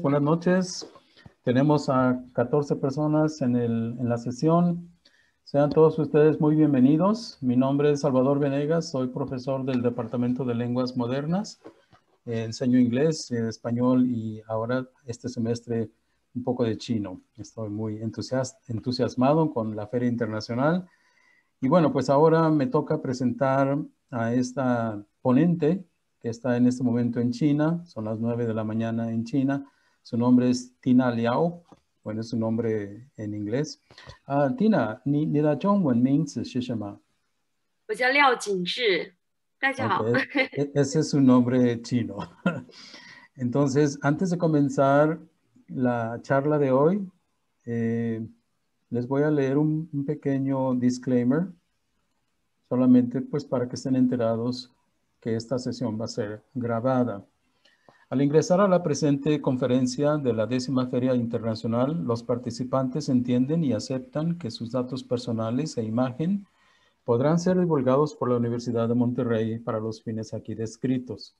buenas noches. Tenemos a 14 personas en, el, en la sesión. Sean todos ustedes muy bienvenidos. Mi nombre es Salvador Venegas, soy profesor del Departamento de Lenguas Modernas. enseño inglés, español y ahora este semestre un poco de chino. Estoy muy entusiasmado con la Feria Internacional. Y bueno, pues ahora me toca presentar a esta ponente que está en este momento en China. Son las 9 de la mañana en China. Su nombre es Tina Liao. Bueno, es su nombre en inglés. Uh, Tina, 你你的中文名字是什么？我叫廖景志，大家好。Okay. Ese es su nombre chino. Entonces, antes de comenzar la charla de hoy, eh, les voy a leer un, un, pequeño disclaimer, solamente pues para que estén enterados que esta sesión va a ser grabada. Al ingresar a la presente conferencia de la décima Feria Internacional, los participantes entienden y aceptan que sus datos personales e imagen podrán ser divulgados por la Universidad de Monterrey para los fines aquí descritos.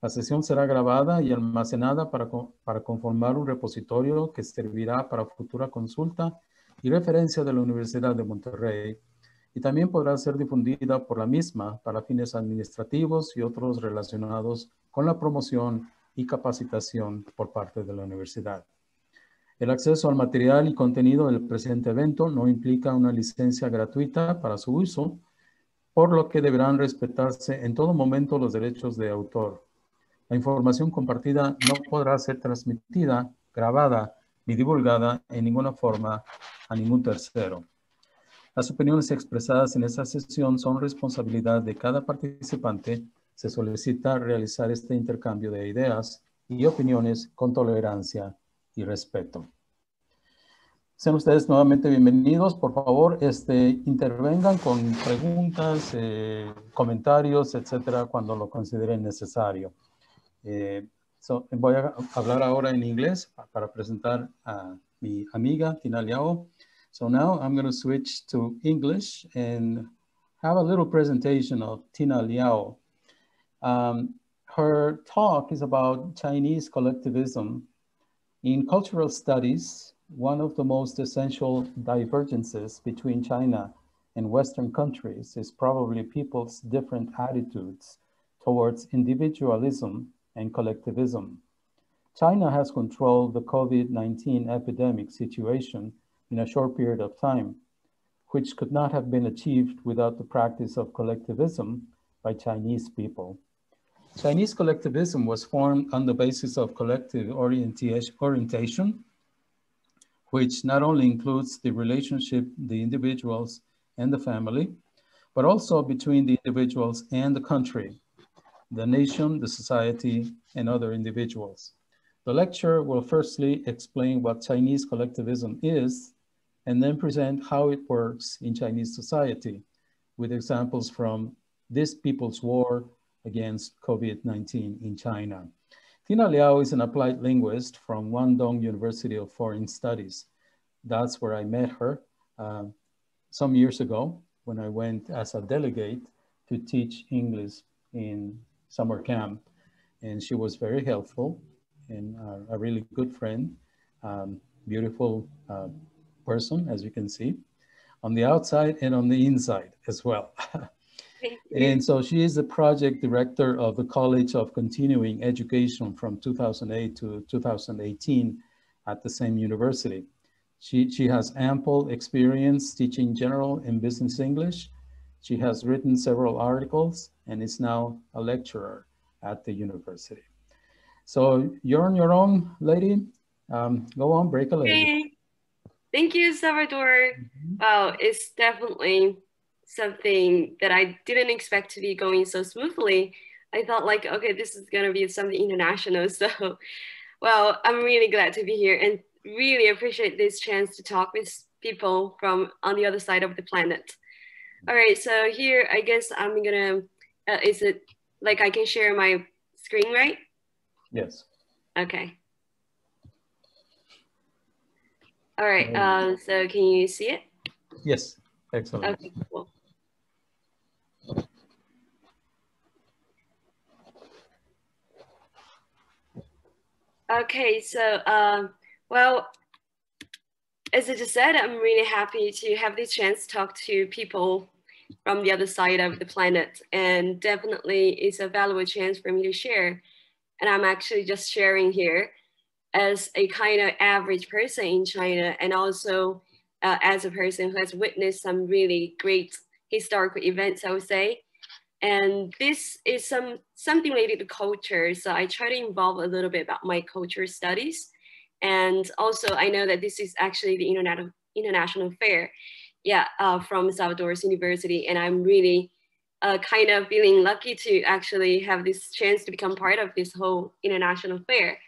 La sesión será grabada y almacenada para, para conformar un repositorio que servirá para futura consulta y referencia de la Universidad de Monterrey y también podrá ser difundida por la misma para fines administrativos y otros relacionados con la promoción y capacitación por parte de la universidad. El acceso al material y contenido del presente evento no implica una licencia gratuita para su uso, por lo que deberán respetarse en todo momento los derechos de autor. La información compartida no podrá ser transmitida, grabada ni divulgada en ninguna forma a ningún tercero. Las opiniones expresadas en esta sesión son responsabilidad de cada participante. Se solicita realizar este intercambio de ideas y opiniones con tolerancia y respeto. Sean ustedes nuevamente bienvenidos. Por favor, este, intervengan con preguntas, eh, comentarios, etcétera, cuando lo consideren necesario. Eh, voy a hablar ahora en inglés para presentar a mi amiga Tina Liao. So now I'm going to switch to English and have a little presentation of Tina Liao. Um, her talk is about Chinese collectivism. In cultural studies, one of the most essential divergences between China and Western countries is probably people's different attitudes towards individualism and collectivism. China has controlled the COVID-19 epidemic situation in a short period of time, which could not have been achieved without the practice of collectivism by Chinese people. Chinese collectivism was formed on the basis of collective orientation, which not only includes the relationship, the individuals and the family, but also between the individuals and the country, the nation, the society, and other individuals. The lecture will firstly explain what Chinese collectivism is and then present how it works in Chinese society with examples from this people's war against COVID-19 in China. Tina Liao is an applied linguist from Guangdong University of Foreign Studies. That's where I met her uh, some years ago when I went as a delegate to teach English in summer camp. And she was very helpful and uh, a really good friend, um, beautiful uh, person, as you can see, on the outside and on the inside as well. and so she is the project director of the College of Continuing Education from 2008 to 2018 at the same university. She, she has ample experience teaching general and business English. She has written several articles and is now a lecturer at the university. So you're on your own, lady. Um, go on, break a leg. Thank you, Salvador. Mm-hmm. Wow, it's definitely something that I didn't expect to be going so smoothly. I thought like, okay, this is gonna be something international. So, well, I'm really glad to be here and really appreciate this chance to talk with people from on the other side of the planet. All right, so here, I guess I'm gonna, uh, is it like I can share my screen, right? Yes. Okay. All right, um, so can you see it? Yes, excellent. Okay, cool. Okay, so uh, well, as I just said, I'm really happy to have the chance to talk to people from the other side of the planet, and definitely it's a valuable chance for me to share. And I'm actually just sharing here as a kind of average person in China, and also uh, as a person who has witnessed some really great historical events, I would say. And this is some something related to culture. So I try to involve a little bit about my culture studies. And also I know that this is actually the Internet International Fair, yeah, uh, from Salvador's University. And I'm really uh, kind of feeling lucky to actually have this chance to become part of this whole international fair.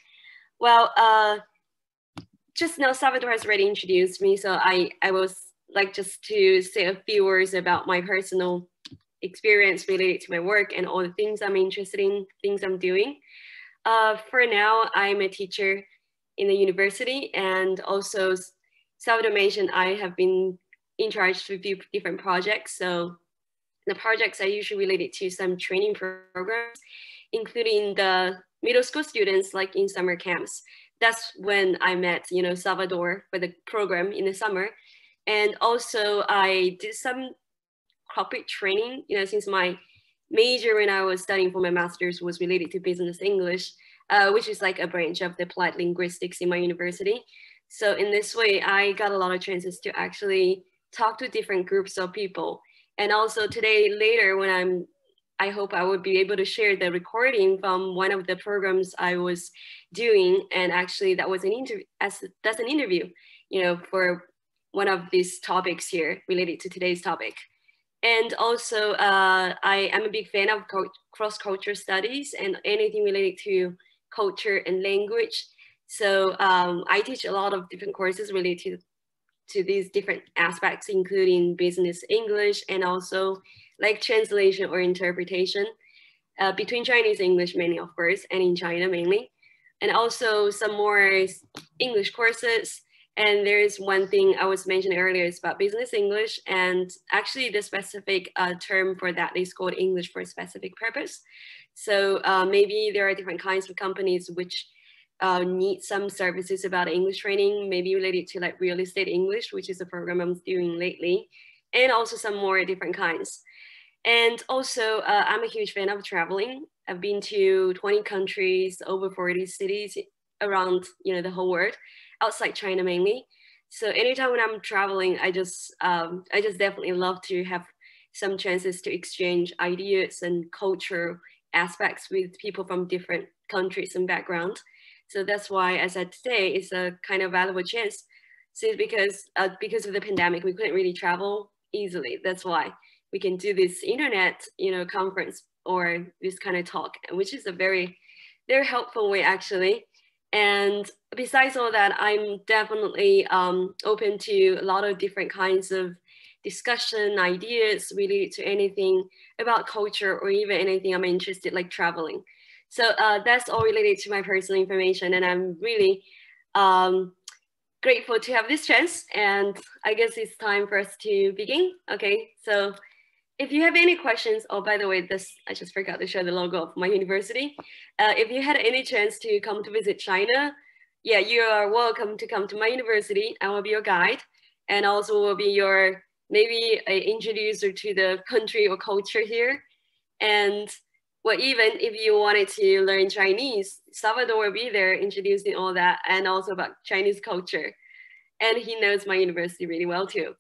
Well, uh, just now Salvador has already introduced me, so I, I was like just to say a few words about my personal experience related to my work and all the things I'm interested in, things I'm doing. Uh, for now, I'm a teacher in the university and also Salvador mentioned I have been in charge of a few different projects. So the projects are usually related to some training programs, including the middle school students like in summer camps. That's when I met, you know, Salvador for the program in the summer. And also I did some corporate training, you know, since my major when I was studying for my master's was related to business English, uh, which is like a branch of the applied linguistics in my university. So in this way, I got a lot of chances to actually talk to different groups of people. And also today, later, when I'm, I hope I would be able to share the recording from one of the programs I was doing. And actually that was an interview, as that's an interview, you know, for one of these topics here related to today's topic. And also, uh, I am a big fan of cross-cultural studies and anything related to culture and language. So um, I teach a lot of different courses related to, to these different aspects, including business English and also like translation or interpretation uh, between Chinese English mainly, of course, and in China mainly. And also some more English courses and there is one thing I was mentioning earlier is about business English. And actually the specific uh, term for that is called English for a specific purpose. So uh, maybe there are different kinds of companies which uh, need some services about English training, maybe related to like real estate English, which is a program I'm doing lately, and also some more different kinds. And also, uh, I'm a huge fan of traveling. I've been to 20 countries, over 40 cities around, you know, the whole world outside China mainly. So anytime when I'm traveling, I just um, I just definitely love to have some chances to exchange ideas and culture aspects with people from different countries and background. So that's why I said today is a kind of valuable chance. So because uh, because of the pandemic, we couldn't really travel easily. That's why we can do this internet, you know, conference or this kind of talk, which is a very, very helpful way actually and besides all that, I'm definitely um, open to a lot of different kinds of discussion, ideas related to anything about culture or even anything I'm interested, like traveling. So uh, that's all related to my personal information. And I'm really um, grateful to have this chance. And I guess it's time for us to begin. Okay, so if you have any questions, oh, by the way, this, I just forgot to show the logo of my university. Uh, if you had any chance to come to visit China, yeah, you are welcome to come to my university. I will be your guide and also will be your maybe a introducer to the country or culture here. And well, even if you wanted to learn Chinese, Salvador will be there introducing all that and also about Chinese culture. And he knows my university really well too.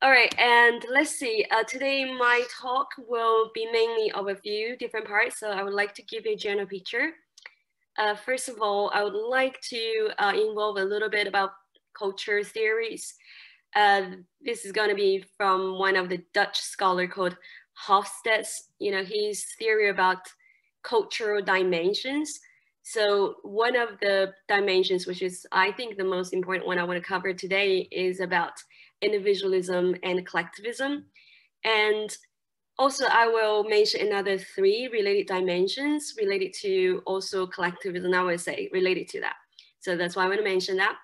All right, and let's see. Uh, today my talk will be mainly of a few different parts, so I would like to give you a general picture. Uh, first of all, I would like to uh, involve a little bit about culture theories. Uh, this is going to be from one of the Dutch scholar called Hofstede's, you know, his theory about cultural dimensions. So one of the dimensions, which is I think the most important one I want to cover today is about individualism and collectivism. And also I will mention another three related dimensions related to also collectivism, I would say related to that. So that's why I want to mention that.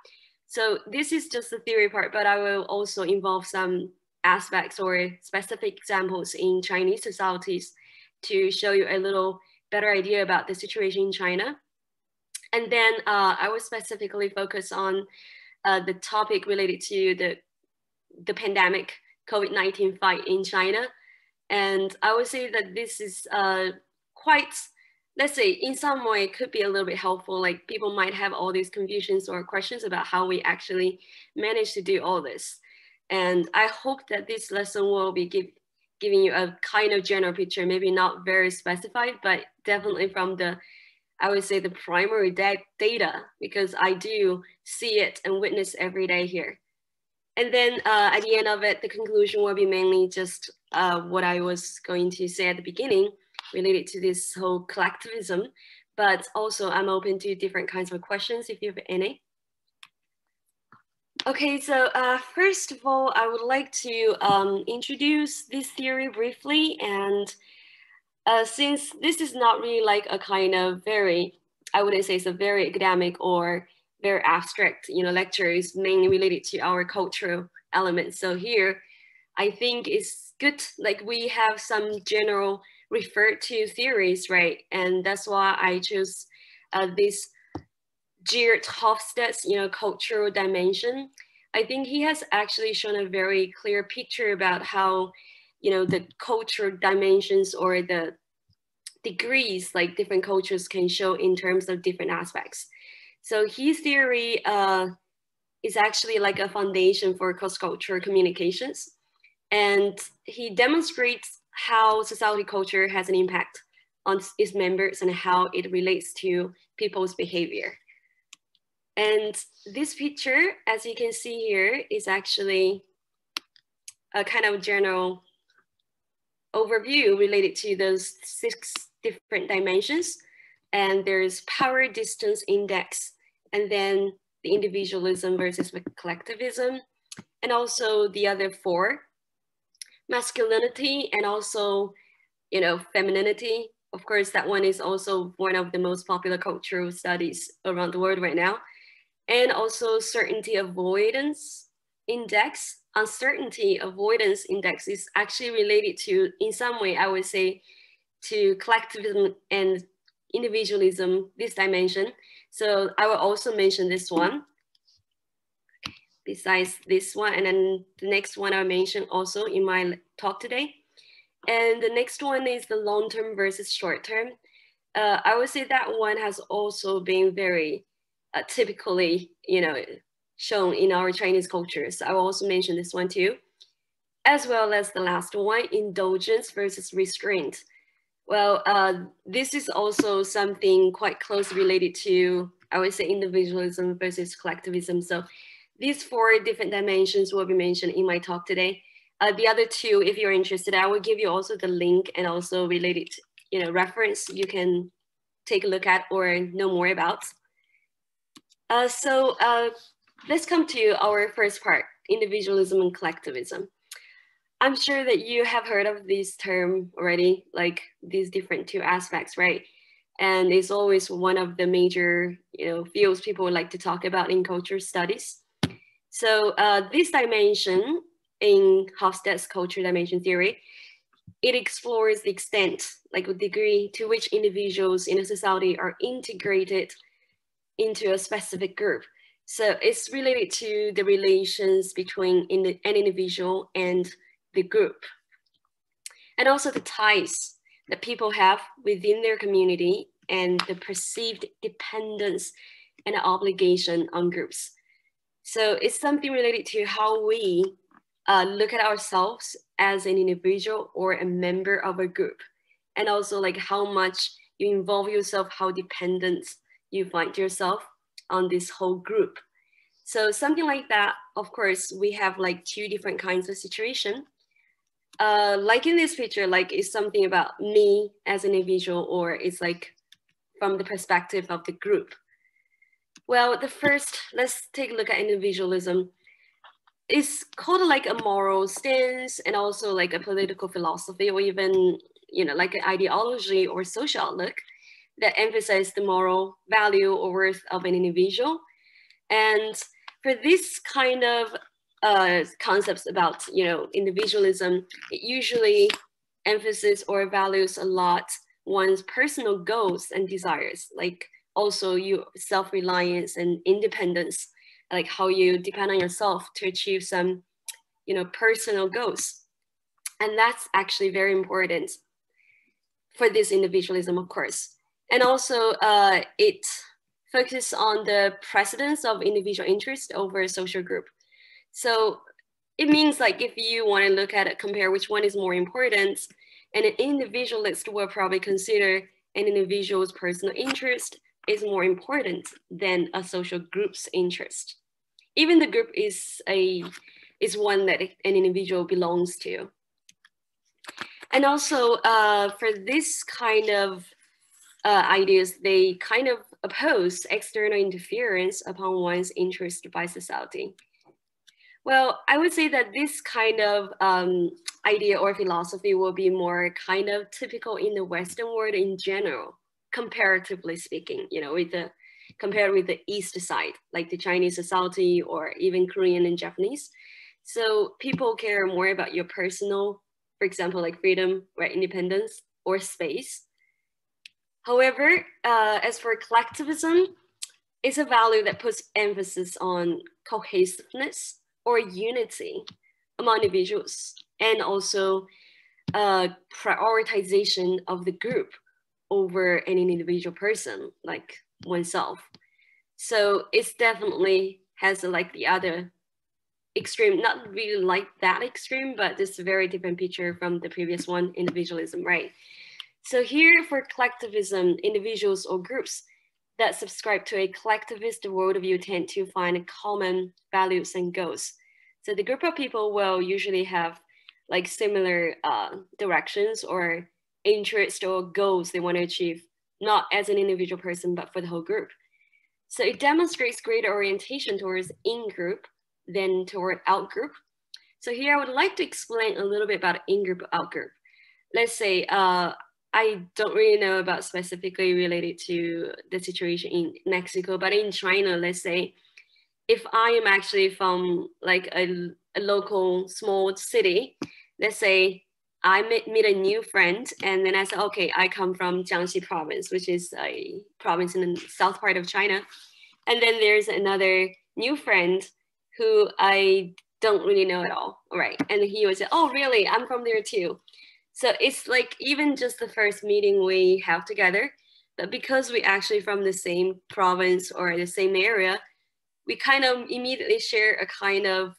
So this is just the theory part, but I will also involve some aspects or specific examples in Chinese societies to show you a little better idea about the situation in China. And then uh, I will specifically focus on uh, the topic related to the, the pandemic COVID-19 fight in China. And I would say that this is uh, quite, let's say in some way could be a little bit helpful. Like people might have all these confusions or questions about how we actually manage to do all this. And I hope that this lesson will be give, giving you a kind of general picture, maybe not very specified, but definitely from the, I would say the primary data, because I do see it and witness every day here. And then uh, at the end of it, the conclusion will be mainly just uh, what I was going to say at the beginning related to this whole collectivism, but also I'm open to different kinds of questions if you have any. Okay, so uh, first of all, I would like to um, introduce this theory briefly. And uh, since this is not really like a kind of very, I wouldn't say it's a very academic or very abstract, you know, lectures mainly related to our cultural elements. So here, I think it's good, like we have some general referred to theories, right? And that's why I chose uh, this Geert Hofstede's, you know, cultural dimension, I think he has actually shown a very clear picture about how, you know, the cultural dimensions or the degrees like different cultures can show in terms of different aspects. So his theory uh, is actually like a foundation for cross-cultural communications. And he demonstrates how society culture has an impact on its members and how it relates to people's behavior. And this picture, as you can see here, is actually a kind of general overview related to those six different dimensions. And there's power distance index, and then the individualism versus the collectivism, and also the other four, masculinity and also, you know, femininity. Of course, that one is also one of the most popular cultural studies around the world right now and also certainty avoidance index. Uncertainty avoidance index is actually related to, in some way, I would say, to collectivism and individualism, this dimension. So I will also mention this one. Besides this one, and then the next one I mention also in my talk today. And the next one is the long-term versus short-term. Uh, I would say that one has also been very uh, typically, you know, shown in our Chinese cultures. I will also mention this one too, as well as the last one, indulgence versus restraint. Well, uh, this is also something quite closely related to, I would say, individualism versus collectivism. So these four different dimensions will be mentioned in my talk today. Uh, the other two, if you're interested, I will give you also the link and also related, you know, reference you can take a look at or know more about. Uh, so uh, let's come to our first part, individualism and collectivism. I'm sure that you have heard of this term already, like these different two aspects, right? And it's always one of the major you know, fields people like to talk about in culture studies. So uh, this dimension in Hofstede's culture dimension theory, it explores the extent, like the degree to which individuals in a society are integrated into a specific group. So it's related to the relations between in the, an individual and the group. And also the ties that people have within their community and the perceived dependence and obligation on groups. So it's something related to how we uh, look at ourselves as an individual or a member of a group. And also like how much you involve yourself, how dependent you find yourself on this whole group. So something like that, of course, we have like two different kinds of situation. Uh, like in this picture, like it's something about me as an individual or it's like from the perspective of the group. Well, the first, let's take a look at individualism. It's called like a moral stance and also like a political philosophy or even, you know, like an ideology or social outlook that emphasize the moral value or worth of an individual. And for this kind of uh, concepts about, you know, individualism, it usually emphasizes or values a lot one's personal goals and desires. Like, also your self-reliance and independence, like how you depend on yourself to achieve some, you know, personal goals. And that's actually very important for this individualism, of course. And also uh, it focuses on the precedence of individual interest over social group. So it means like if you want to look at it, compare which one is more important, and an individualist will probably consider an individual's personal interest is more important than a social group's interest. Even the group is a is one that an individual belongs to. And also uh, for this kind of uh, ideas, they kind of oppose external interference upon one's interest by society. Well, I would say that this kind of um, idea or philosophy will be more kind of typical in the Western world in general, comparatively speaking, you know, with the compared with the East side, like the Chinese society or even Korean and Japanese. So people care more about your personal, for example, like freedom or independence or space. However, uh, as for collectivism, it's a value that puts emphasis on cohesiveness or unity among individuals and also uh, prioritization of the group over any individual person like oneself. So it's definitely has like the other extreme, not really like that extreme, but it's a very different picture from the previous one, individualism, right? So here for collectivism, individuals or groups that subscribe to a collectivist worldview tend to find common values and goals. So the group of people will usually have like similar uh, directions or interests or goals they want to achieve, not as an individual person, but for the whole group. So it demonstrates greater orientation towards in-group than toward out-group. So here I would like to explain a little bit about in-group, out-group. Let's say uh, I don't really know about specifically related to the situation in Mexico, but in China, let's say, if I am actually from like a, a local small city, let's say I meet, meet a new friend and then I say, okay, I come from Jiangxi province, which is a province in the south part of China. And then there's another new friend who I don't really know at all. Right. And he would say, oh, really? I'm from there too. So it's like even just the first meeting we have together, but because we actually from the same province or the same area, we kind of immediately share a kind of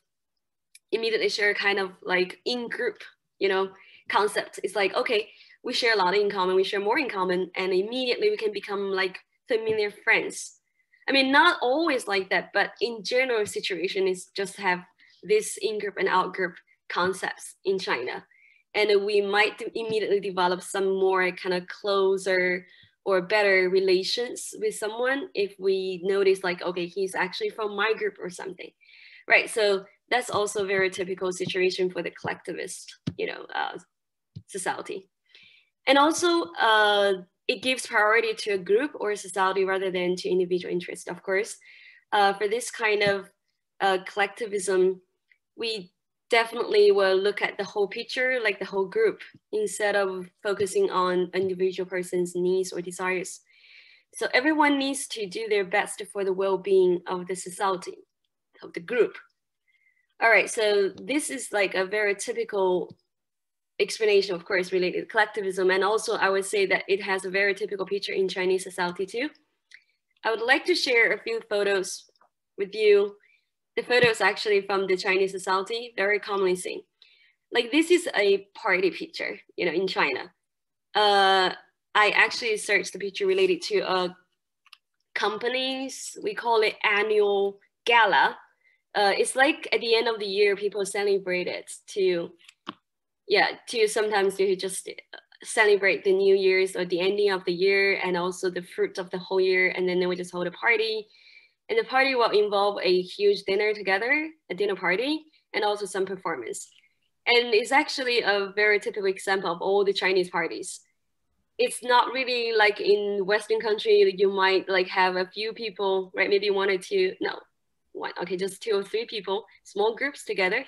immediately share a kind of like in group, you know, concept. It's like, okay, we share a lot in common, we share more in common, and immediately we can become like familiar friends. I mean, not always like that, but in general situation is just have this in-group and out-group concepts in China. And we might immediately develop some more kind of closer or better relations with someone if we notice like, okay, he's actually from my group or something, right? So that's also a very typical situation for the collectivist, you know, uh, society. And also, uh, it gives priority to a group or society rather than to individual interest, of course. Uh, for this kind of uh, collectivism, we definitely will look at the whole picture, like the whole group, instead of focusing on individual person's needs or desires. So everyone needs to do their best for the well-being of the society, of the group. All right, so this is like a very typical explanation, of course, related to collectivism. And also I would say that it has a very typical picture in Chinese society too. I would like to share a few photos with you the photo is actually from the Chinese society, very commonly seen. Like this is a party picture, you know, in China. Uh, I actually searched the picture related to a company's, we call it annual gala. Uh, it's like at the end of the year, people celebrate it to, yeah, to sometimes to just celebrate the New Year's or the ending of the year and also the fruit of the whole year. And then they would just hold a party and the party will involve a huge dinner together, a dinner party, and also some performance. And it's actually a very typical example of all the Chinese parties. It's not really like in Western country, you might like have a few people, right? Maybe one or two, no, one, okay, just two or three people, small groups together.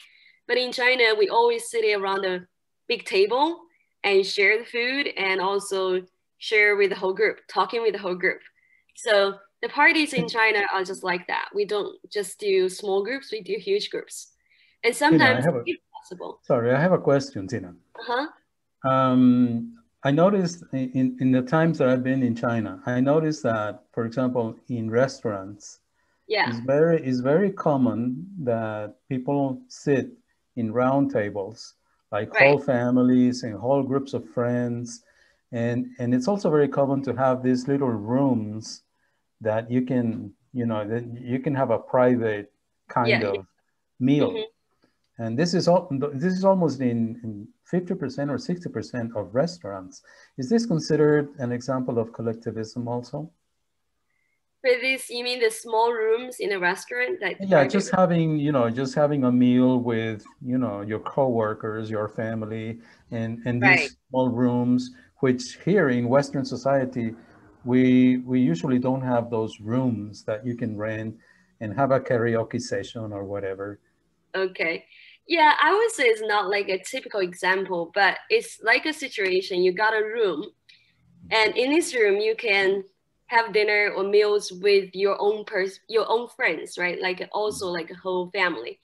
But in China, we always sit around a big table and share the food and also share with the whole group, talking with the whole group. So the parties in China are just like that. We don't just do small groups, we do huge groups. And sometimes Tina, it's possible. Sorry, I have a question, Tina. Uh-huh. Um, I noticed in, in the times that I've been in China, I noticed that, for example, in restaurants, yeah. it's very it's very common that people sit in round tables, like right. whole families and whole groups of friends. And, and it's also very common to have these little rooms that you can, you know, that you can have a private kind yeah. of meal. Mm-hmm. And this is all, this is almost in, in 50% or 60% of restaurants. Is this considered an example of collectivism also? For this, you mean the small rooms in a restaurant? That yeah, just having, you know, just having a meal with, you know, your coworkers, your family, and, and these right. small rooms, which here in Western society, we, we usually don't have those rooms that you can rent and have a karaoke session or whatever. Okay. Yeah, I would say it's not like a typical example, but it's like a situation. You got a room, and in this room, you can have dinner or meals with your own person, your own friends, right? Like also like a whole family.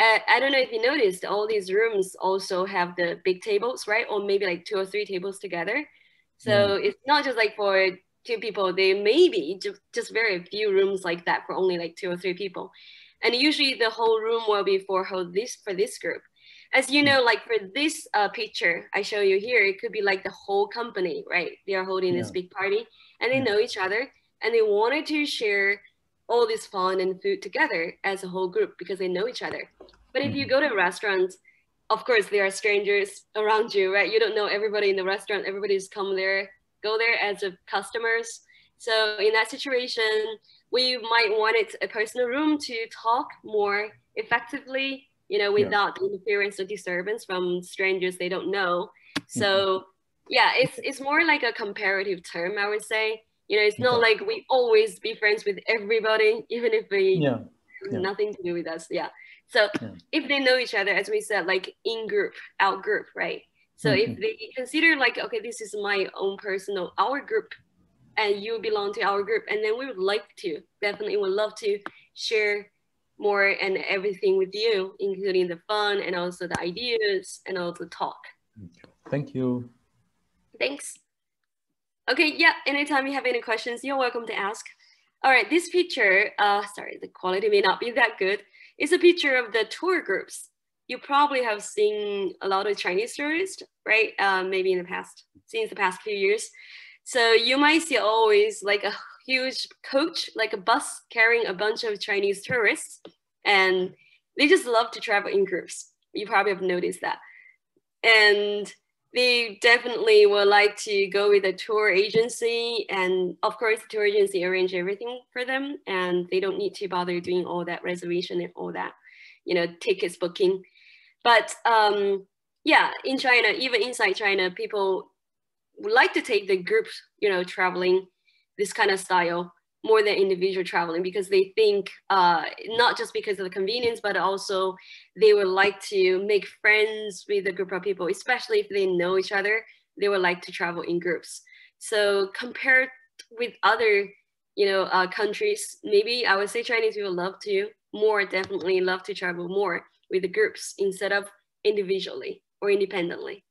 Uh, I don't know if you noticed, all these rooms also have the big tables, right? Or maybe like two or three tables together. So mm. it's not just like for two people. There may be just, just very few rooms like that for only like two or three people. And usually the whole room will be for this for this group. As you know like for this uh, picture i show you here it could be like the whole company right? They are holding yeah. this big party and they know each other and they wanted to share all this fun and food together as a whole group because they know each other. But if you mm-hmm. go to a restaurant of course there are strangers around you right? You don't know everybody in the restaurant. Everybody's come there go there as a customers so in that situation we might want it a personal room to talk more effectively, you know, without yeah. interference or disturbance from strangers they don't know. So mm-hmm. yeah, it's it's more like a comparative term, I would say. You know, it's not like we always be friends with everybody, even if we yeah. yeah. nothing to do with us. Yeah. So if they know each other, as we said, like in group, out group, right? So mm-hmm. if they consider like, okay, this is my own personal, our group and you belong to our group and then we would like to definitely would love to share more and everything with you including the fun and also the ideas and also talk. Thank you. Thanks. Okay yeah anytime you have any questions you're welcome to ask. All right this picture uh sorry the quality may not be that good. It's a picture of the tour groups you probably have seen a lot of chinese tourists right uh, maybe in the past since the past few years so you might see always like a huge coach, like a bus carrying a bunch of Chinese tourists, and they just love to travel in groups. You probably have noticed that. And they definitely would like to go with a tour agency. And of course, the tour agency arrange everything for them, and they don't need to bother doing all that reservation and all that, you know, tickets booking. But um, yeah, in China, even inside China, people would like to take the group, you know, traveling this kind of style more than individual traveling because they think uh, not just because of the convenience, but also they would like to make friends with a group of people, especially if they know each other. They would like to travel in groups. So compared with other, you know, uh, countries, maybe I would say Chinese people love to more definitely love to travel more with the groups instead of individually or independently.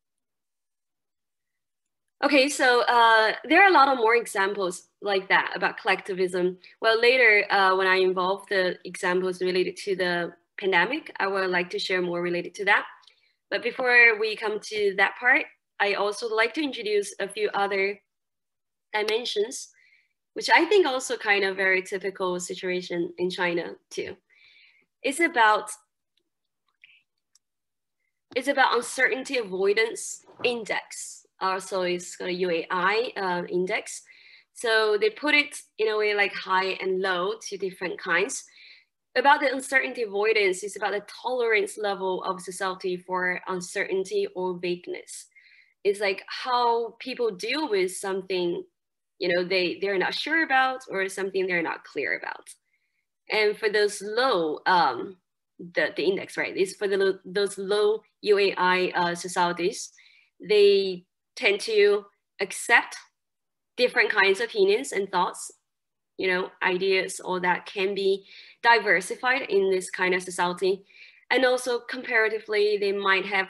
Okay, so uh, there are a lot of more examples like that about collectivism. Well, later uh, when I involve the examples related to the pandemic, I would like to share more related to that. But before we come to that part, I also like to introduce a few other dimensions, which I think also kind of very typical situation in China too. It's about it's about uncertainty avoidance index also it's a UAI uh, index. So they put it in a way like high and low to different kinds. About the uncertainty avoidance is about the tolerance level of society for uncertainty or vagueness. It's like how people deal with something, you know, they, they're not sure about or something they're not clear about. And for those low, um, the, the index, right, is for the, those low UAI uh, societies, they tend to accept different kinds of opinions and thoughts you know, ideas or that can be diversified in this kind of society. And also comparatively, they might have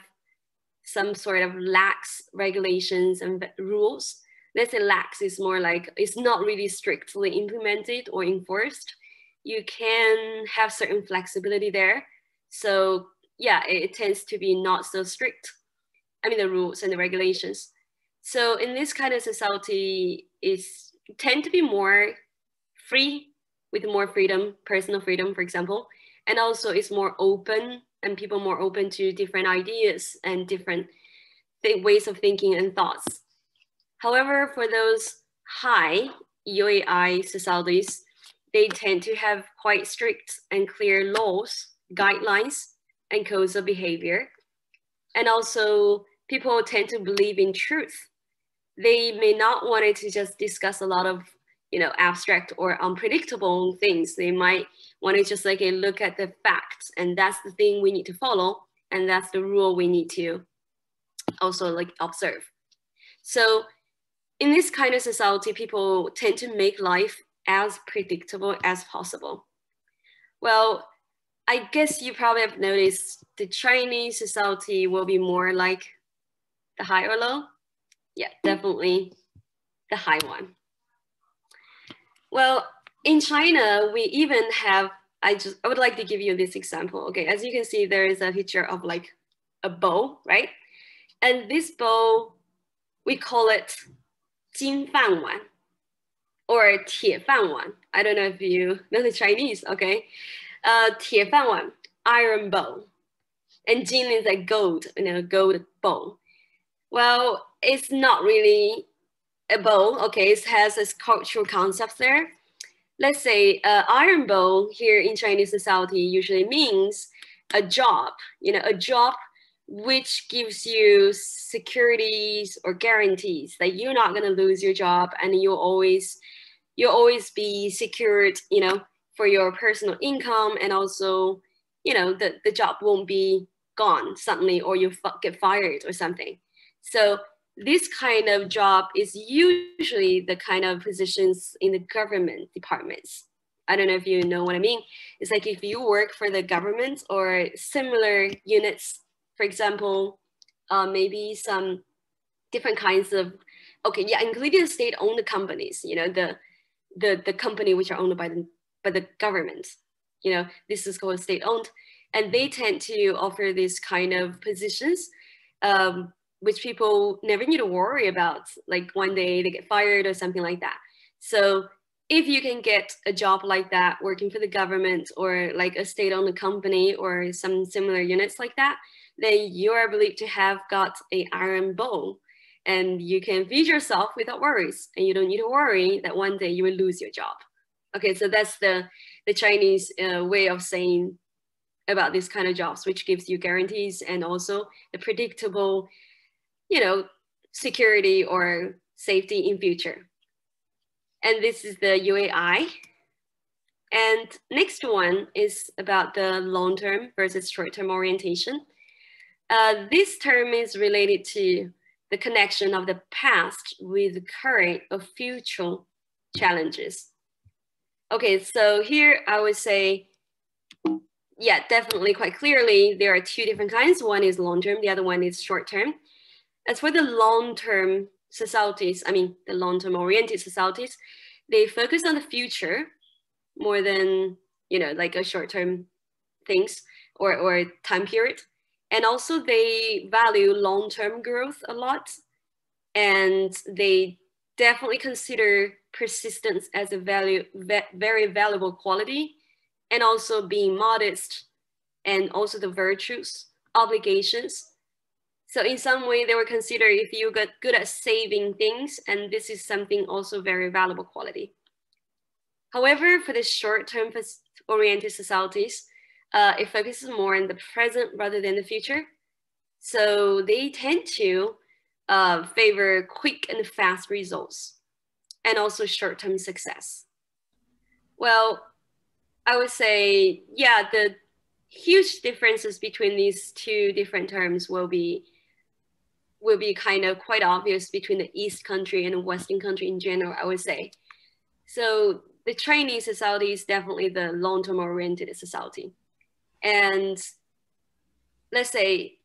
some sort of lax regulations and rules. Let's say lax is more like it's not really strictly implemented or enforced. You can have certain flexibility there. So yeah, it, it tends to be not so strict. I mean, the rules and the regulations. So in this kind of society, is tend to be more free with more freedom, personal freedom, for example, and also it's more open and people more open to different ideas and different th ways of thinking and thoughts. However, for those high UAI societies, they tend to have quite strict and clear laws, guidelines, and codes of behavior. And also people tend to believe in truth. They may not want to just discuss a lot of you know, abstract or unpredictable things. They might want to just like look at the facts and that's the thing we need to follow. And that's the rule we need to also like observe. So in this kind of society, people tend to make life as predictable as possible. Well, I guess you probably have noticed the Chinese society will be more like the high or low. Yeah, definitely the high one. Well, in China, we even have, I just, I would like to give you this example. Okay, as you can see, there is a picture of like a bow, right? And this bow, we call it 金饭碗 or 铁饭碗. I don't know if you know the Chinese, okay? Uh, 铁饭碗, iron bow. And jin is like gold, you know, gold bow. Well, it's not really a bow, okay, it has its cultural concepts there. Let's say uh, iron bow here in Chinese society usually means a job, you know, a job which gives you securities or guarantees that you're not going to lose your job and you'll always you'll always be secured you know for your personal income and also you know the, the job won't be gone suddenly or you get fired or something so this kind of job is usually the kind of positions in the government departments. I don't know if you know what I mean. It's like if you work for the government or similar units, for example, uh, maybe some different kinds of, okay, yeah, including state-owned companies, you know, the, the, the company which are owned by the, by the government, you know, this is called state-owned. And they tend to offer this kind of positions um, which people never need to worry about, like one day they get fired or something like that. So if you can get a job like that working for the government or like a state-owned company or some similar units like that, then you are believed to have got a iron bow and you can feed yourself without worries and you don't need to worry that one day you will lose your job. Okay, so that's the, the Chinese uh, way of saying about this kind of jobs, which gives you guarantees and also the predictable you know, security or safety in future. And this is the UAI. And next one is about the long-term versus short-term orientation. Uh, this term is related to the connection of the past with the current or future challenges. Okay, so here I would say, yeah, definitely quite clearly, there are two different kinds. One is long-term, the other one is short-term. As for the long-term societies, I mean, the long-term oriented societies, they focus on the future more than, you know, like a short-term things or, or time period. And also they value long-term growth a lot. And they definitely consider persistence as a value, very valuable quality and also being modest and also the virtues, obligations, so in some way, they were consider if you got good at saving things, and this is something also very valuable quality. However, for the short-term oriented societies, uh, it focuses more on the present rather than the future. So they tend to uh, favor quick and fast results and also short-term success. Well, I would say, yeah, the huge differences between these two different terms will be will be kind of quite obvious between the East country and the Western country in general, I would say. So the Chinese society is definitely the long-term oriented society. And let's say,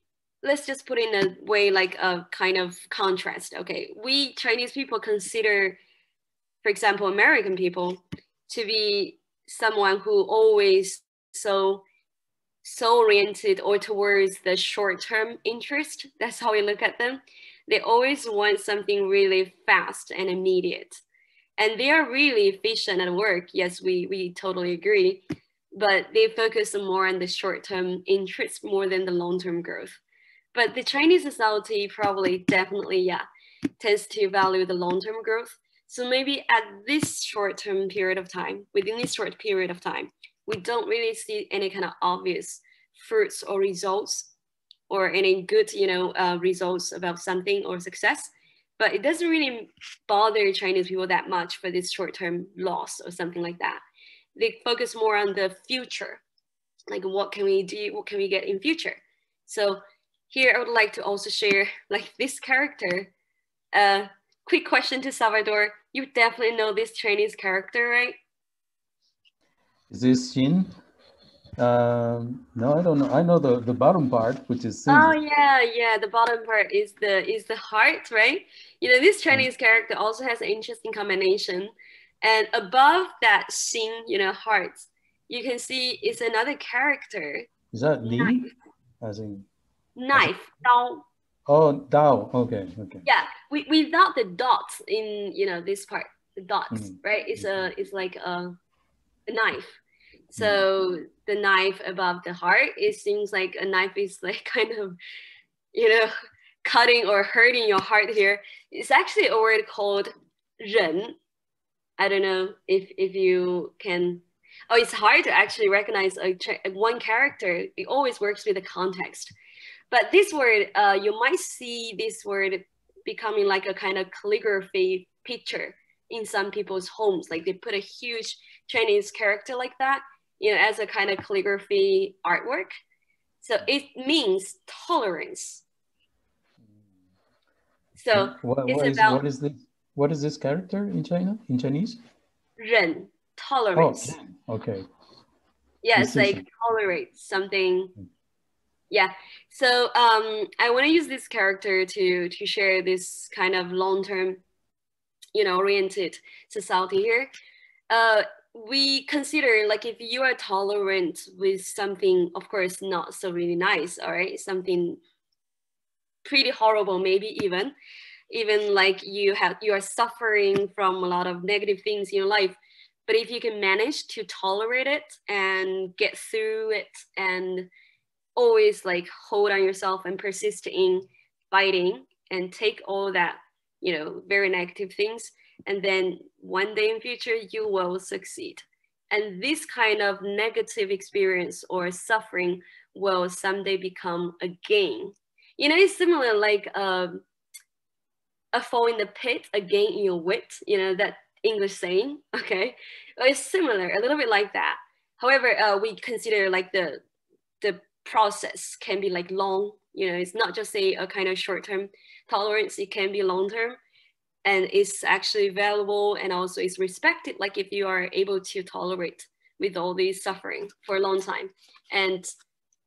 let's just put in a way like a kind of contrast. Okay, we Chinese people consider, for example, American people to be someone who always so so oriented or towards the short-term interest. That's how we look at them. They always want something really fast and immediate. And they are really efficient at work. Yes, we, we totally agree. But they focus more on the short-term interest more than the long-term growth. But the Chinese society probably definitely, yeah, tends to value the long-term growth. So maybe at this short-term period of time, within this short period of time, we don't really see any kind of obvious fruits or results or any good, you know, uh, results about something or success. But it doesn't really bother Chinese people that much for this short-term loss or something like that. They focus more on the future, like what can we do, what can we get in future. So here I would like to also share like this character. Uh, quick question to Salvador. You definitely know this Chinese character, right? Is this Xin? Um, no, I don't know. I know the, the bottom part, which is Oh yeah, yeah. The bottom part is the is the heart, right? You know, this Chinese character also has an interesting combination. And above that Xin, you know, heart, you can see it's another character. Is that Li? As in knife, Dao. Oh, Dao. Okay, okay. Yeah, we, without the dots in you know this part, the dots, mm right? It's a it's like a, a knife so mm. the knife above the heart, it seems like a knife is like kind of, you know, cutting or hurting your heart here. It's actually a word called 忍. I don't know if, if you can, oh, it's hard to actually recognize a, one character. It always works with the context. But this word, uh, you might see this word becoming like a kind of calligraphy picture in some people's homes. Like they put a huge Chinese character like that you know, as a kind of calligraphy artwork. So it means tolerance. So what, what it's is, about what is this? What is this character in China? In Chinese? Ren, tolerance. Oh, okay. Yeah, it's like tolerate something. Hmm. Yeah. So um, I want to use this character to to share this kind of long term, you know, oriented society here. Uh, we consider like if you are tolerant with something of course not so really nice all right something pretty horrible maybe even even like you have you are suffering from a lot of negative things in your life but if you can manage to tolerate it and get through it and always like hold on yourself and persist in fighting and take all that you know very negative things and then one day in future you will succeed. And this kind of negative experience or suffering will someday become a gain. You know it's similar like um, a fall in the pit a gain in your wit you know that english saying okay? It's similar a little bit like that. However uh, we consider like the the process can be like long you know? It's not just a, a kind of short-term tolerance it can be long-term. And it's actually valuable and also it's respected like if you are able to tolerate with all this suffering for a long time. And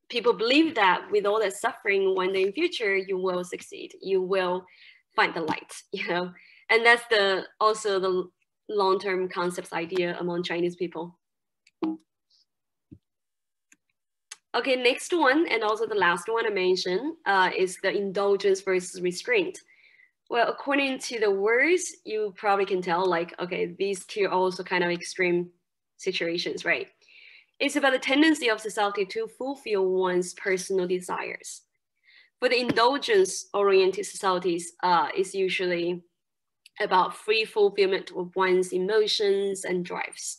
people believe that with all that suffering one day in future you will succeed. You will find the light you know and that's the also the long-term concepts idea among chinese people okay next one and also the last one i mentioned uh, is the indulgence versus restraint well, according to the words, you probably can tell like, okay, these two are also kind of extreme situations, right? It's about the tendency of society to fulfill one's personal desires. For the indulgence-oriented societies, uh, it's usually about free fulfillment of one's emotions and drives.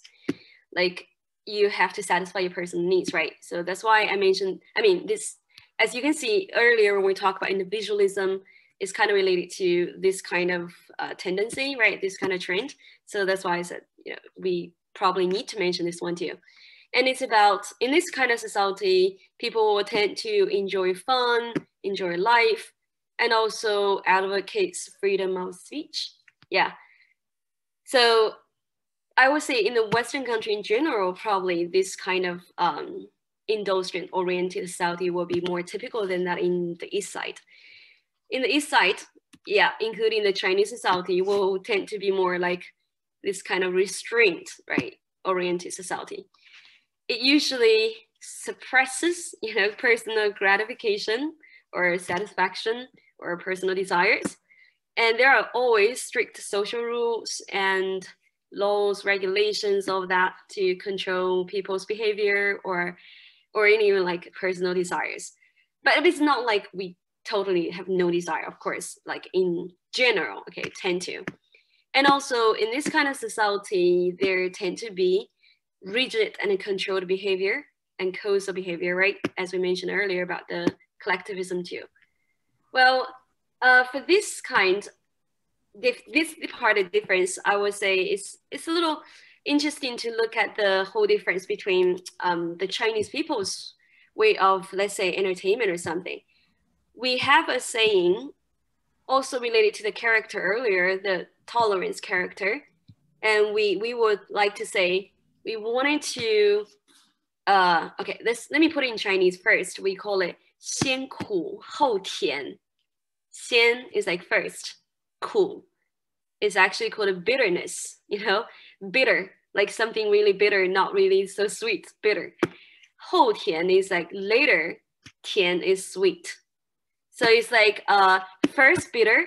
Like you have to satisfy your personal needs, right? So that's why I mentioned, I mean, this, as you can see earlier when we talk about individualism, is kind of related to this kind of uh, tendency, right? This kind of trend. So that's why I said, you know, we probably need to mention this one too. And it's about, in this kind of society, people tend to enjoy fun, enjoy life, and also advocates freedom of speech. Yeah. So I would say in the Western country in general, probably this kind of um, indulgent oriented society will be more typical than that in the East side. In the East side, yeah, including the Chinese society, will tend to be more like this kind of restraint, right, oriented society. It usually suppresses, you know, personal gratification or satisfaction or personal desires. And there are always strict social rules and laws, regulations, of that to control people's behavior or or even like personal desires. But it's not like we totally have no desire, of course, like in general, okay, tend to. And also in this kind of society, there tend to be rigid and controlled behavior and of behavior, right? As we mentioned earlier about the collectivism too. Well, uh, for this kind, this, part of difference, I would say is it's a little interesting to look at the whole difference between um, the Chinese people's way of, let's say, entertainment or something. We have a saying also related to the character earlier, the tolerance character. And we, we would like to say, we wanted to, uh, okay, let's, let me put it in Chinese first. We call it 先苦后甜. Xian is like first, ku is actually called a bitterness, you know, bitter, like something really bitter, not really so sweet, bitter. 后甜 is like later, 甜 is sweet. So it's like uh, first bitter,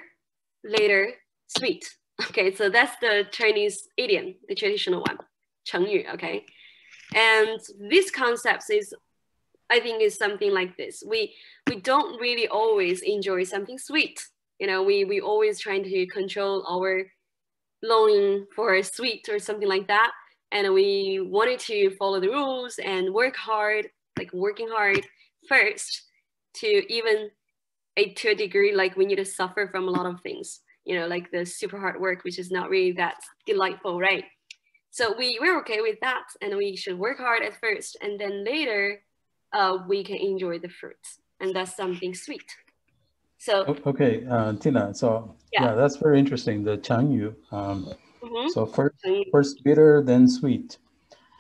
later sweet. Okay, so that's the Chinese idiom, the traditional one, 成语, okay? And this concept is, I think is something like this. We, we don't really always enjoy something sweet. You know, we, we always trying to control our longing for a sweet or something like that. And we wanted to follow the rules and work hard, like working hard first to even a, to a degree, like we need to suffer from a lot of things, you know, like the super hard work, which is not really that delightful, right? So we, we're okay with that and we should work hard at first and then later uh, we can enjoy the fruits and that's something sweet. So okay, uh, Tina. So yeah. yeah. that's very interesting. The Changyu. Um, mm-hmm. So first, first bitter, then sweet.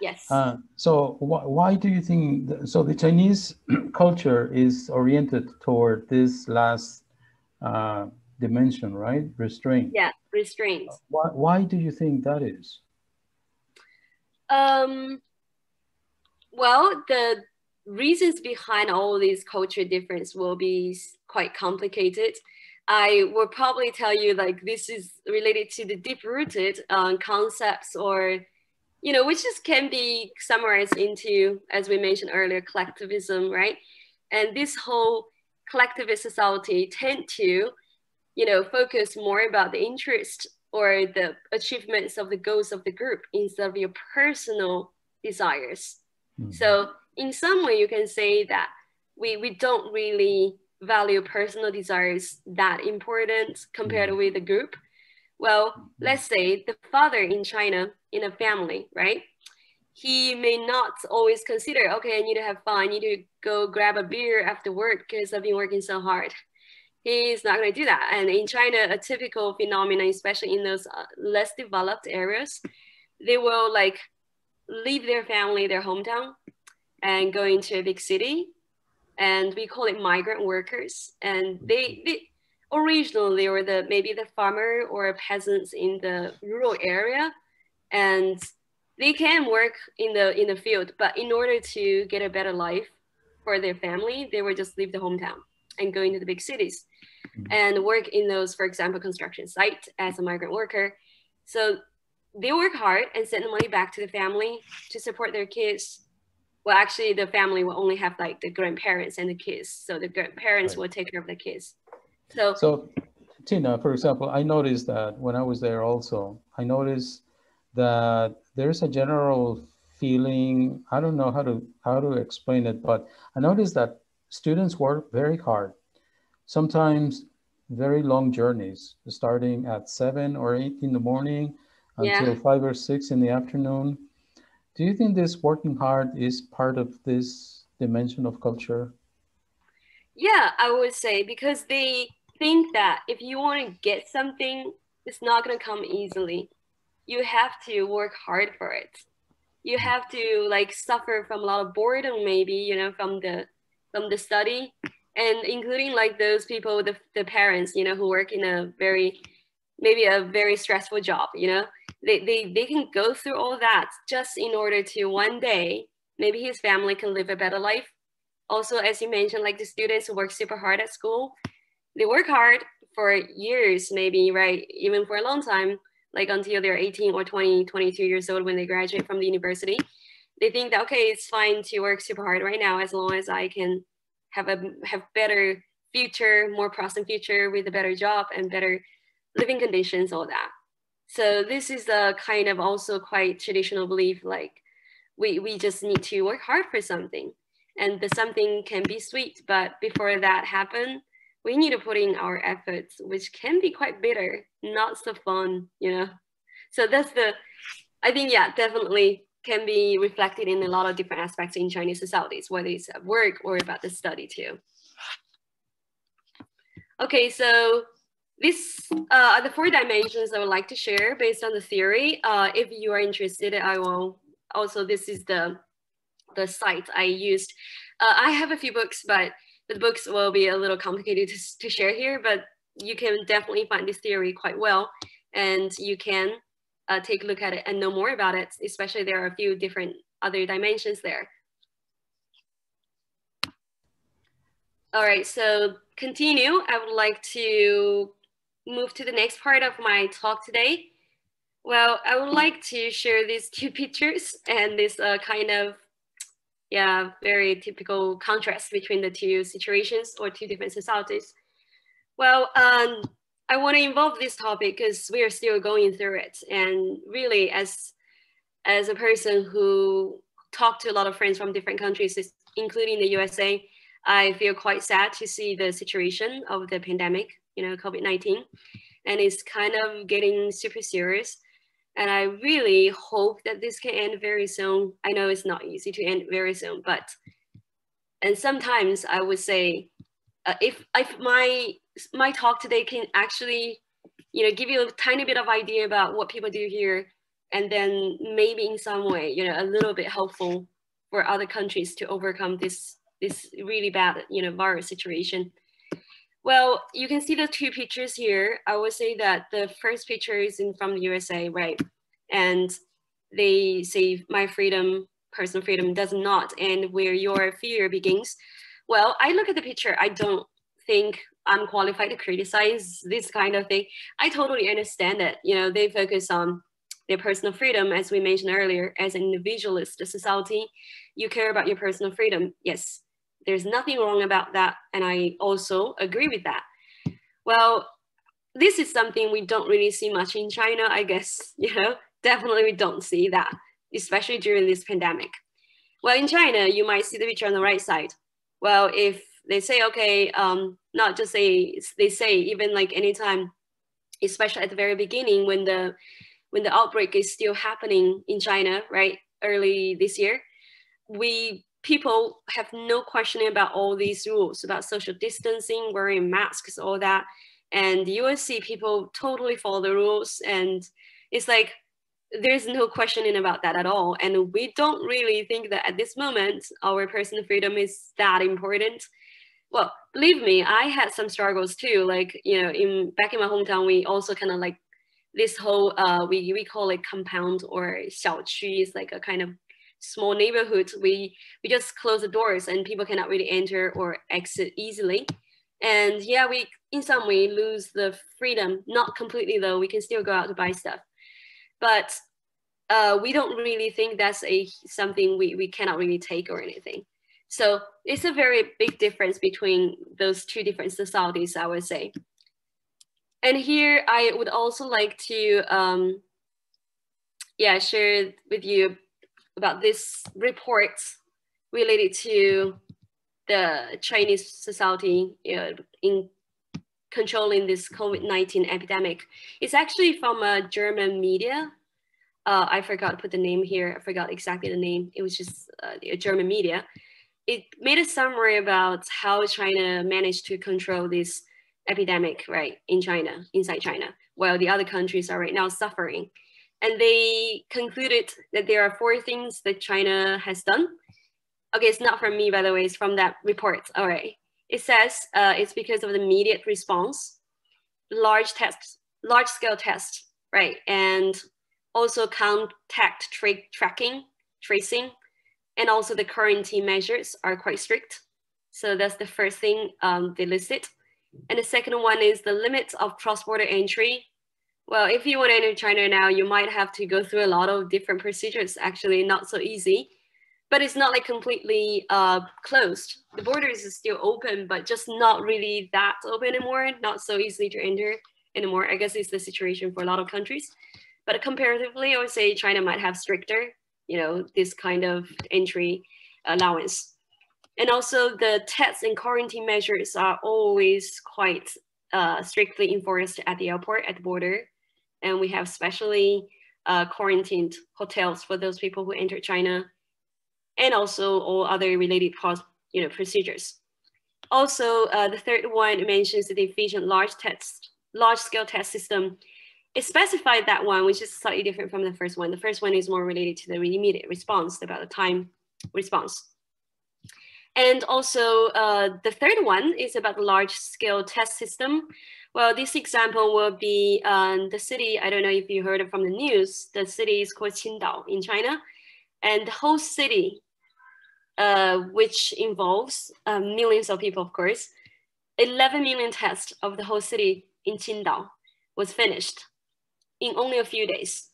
Yes. Uh, so wh- why do you think? Th- so the Chinese culture is oriented toward this last uh, dimension, right? Restraint. Yeah, restraint. Why? Why do you think that is? Um. Well, the reasons behind all these culture difference will be quite complicated. I will probably tell you like this is related to the deep rooted uh, concepts or, you know, which just can be summarized into, as we mentioned earlier, collectivism, right? And this whole collectivist society tend to, you know, focus more about the interest or the achievements of the goals of the group instead of your personal desires. Mm-hmm. So in some way, you can say that we, we don't really value personal desires that important compared mm-hmm. with the group. Well, mm-hmm. let's say the father in China in a family, right? He may not always consider, okay, I need to have fun. I need to go grab a beer after work because I've been working so hard. He's not going to do that. And in China, a typical phenomenon, especially in those uh, less developed areas, they will like leave their family, their hometown, and go into a big city and we call it migrant workers and they, they originally they were the maybe the farmer or peasants in the rural area and they can work in the in the field but in order to get a better life for their family they would just leave the hometown and go into the big cities mm-hmm. And work in those for example construction site as a migrant worker. So they work hard and send the money back to the family to support their kids. Well actually the family will only have like the grandparents and the kids so the grandparents right. will take care of the kids. So so tina for example i noticed that when i was there also i noticed that there's a general feeling i don't know how to how to explain it but i noticed that students work very hard. Sometimes very long journeys starting at seven or eight in the morning until yeah. five or six in the afternoon do you think this working hard is part of this dimension of culture? Yeah, I would say because they think that if you want to get something, it's not going to come easily. you have to work hard for it. You have to like suffer from a lot of boredom, maybe, you know, from the from the study and including like those people, the, the parents, you know, who work in a very, maybe a very stressful job, you know, they, they, they can go through all that just in order to one day, maybe his family can live a better life. Also, as you mentioned, like the students who work super hard at school, they work hard for years, maybe, right? Even for a long time, like until they're 18 or 20, 22 years old when they graduate from the university. They think that, okay, it's fine to work super hard right now as long as I can have a have better future, more prosperous future with a better job and better living conditions, all that. So this is a kind of also quite traditional belief, like we, we just need to work hard for something and the something can be sweet, but before that happen, we need to put in our efforts, which can be quite bitter, not so fun, you know? So that's the, I think, yeah, definitely can be reflected in a lot of different aspects in Chinese societies, whether it's at work or about the study too. Okay, so these uh, are the four dimensions I would like to share based on the theory. Uh, if you are interested, I will also, this is the, the site I used. Uh, I have a few books, but the books will be a little complicated to, to share here, but you can definitely find this theory quite well. And you can uh, take a look at it and know more about it, especially there are a few different other dimensions there. All right, so continue. I would like to move to the next part of my talk today. Well, I would like to share these two pictures and this uh, kind of, yeah, very typical contrast between the two situations or two different societies. Well, um, I want to involve this topic because we are still going through it. And really, as, as a person who talked to a lot of friends from different countries, including the USA, I feel quite sad to see the situation of the pandemic, you know, COVID-19. And it's kind of getting super serious. And I really hope that this can end very soon. I know it's not easy to end very soon, but, and sometimes I would say, uh, if, if my my talk today can actually, you know, give you a tiny bit of idea about what people do here, and then maybe in some way, you know, a little bit helpful for other countries to overcome this this really bad, you know, virus situation. Well, you can see the two pictures here. I would say that the first picture is in from the USA, right? And they say my freedom, personal freedom does not end where your fear begins. Well, I look at the picture, I don't think I'm qualified to criticize this kind of thing. I totally understand that. You know, they focus on their personal freedom, as we mentioned earlier, as an individualist society. You care about your personal freedom. Yes, there's nothing wrong about that. And I also agree with that. Well, this is something we don't really see much in China, I guess, you know, definitely we don't see that, especially during this pandemic. Well, in China, you might see the picture on the right side. Well, if they say, okay, um, not just say, they say even like anytime, especially at the very beginning when the, when the outbreak is still happening in China, right, early this year, we people have no questioning about all these rules about social distancing, wearing masks, all that. And you will see people totally follow the rules. And it's like, there's no questioning about that at all. And we don't really think that at this moment, our personal freedom is that important well believe me i had some struggles too like you know in back in my hometown we also kind of like this whole uh we we call it compound or 小区 is like a kind of small neighborhood. We we just close the doors and people cannot really enter or exit easily. And yeah we in some way lose the freedom not completely though we can still go out to buy stuff. But uh, we don't really think that's a something we, we cannot really take or anything so it's a very big difference between those two different societies, I would say. And here I would also like to, um, yeah, share with you about this report related to the Chinese society uh, in controlling this COVID-19 epidemic. It's actually from a German media. Uh, I forgot to put the name here. I forgot exactly the name. It was just uh, a German media it made a summary about how China managed to control this epidemic, right, in China, inside China, while the other countries are right now suffering. and they concluded that there are four things that China has done. Okay, it's not from me, by the way, it's from that report. All right. It says uh, it's because of the immediate response, large tests, large scale tests, right? And also contact tra tracking, tracing, and also the quarantine measures are quite strict. So that's the first thing um, they listed. And the second one is the limits of cross-border entry. Well, if you want to enter China now, you might have to go through a lot of different procedures, actually not so easy. But it's not like completely uh, closed. The borders is still open, but just not really that open anymore, not so easy to enter anymore. I guess it's the situation for a lot of countries. But comparatively, I would say China might have stricter, you know, this kind of entry allowance. And also the tests and quarantine measures are always quite uh, strictly enforced at the airport, at the border. And we have specially uh, quarantined hotels for those people who enter China and also all other related you know, procedures. Also, uh, the third one mentions the efficient large test, large scale test system. It specified that one, which is slightly different from the first one. The first one is more related to the immediate response, about the time response. And also uh, the third one is about the large scale test system. Well, this example will be um, the city, I don't know if you heard it from the news, the city is called Qingdao in China. And the whole city, uh, which involves uh, millions of people, of course, 11 million tests of the whole city in Qingdao was finished in only a few days.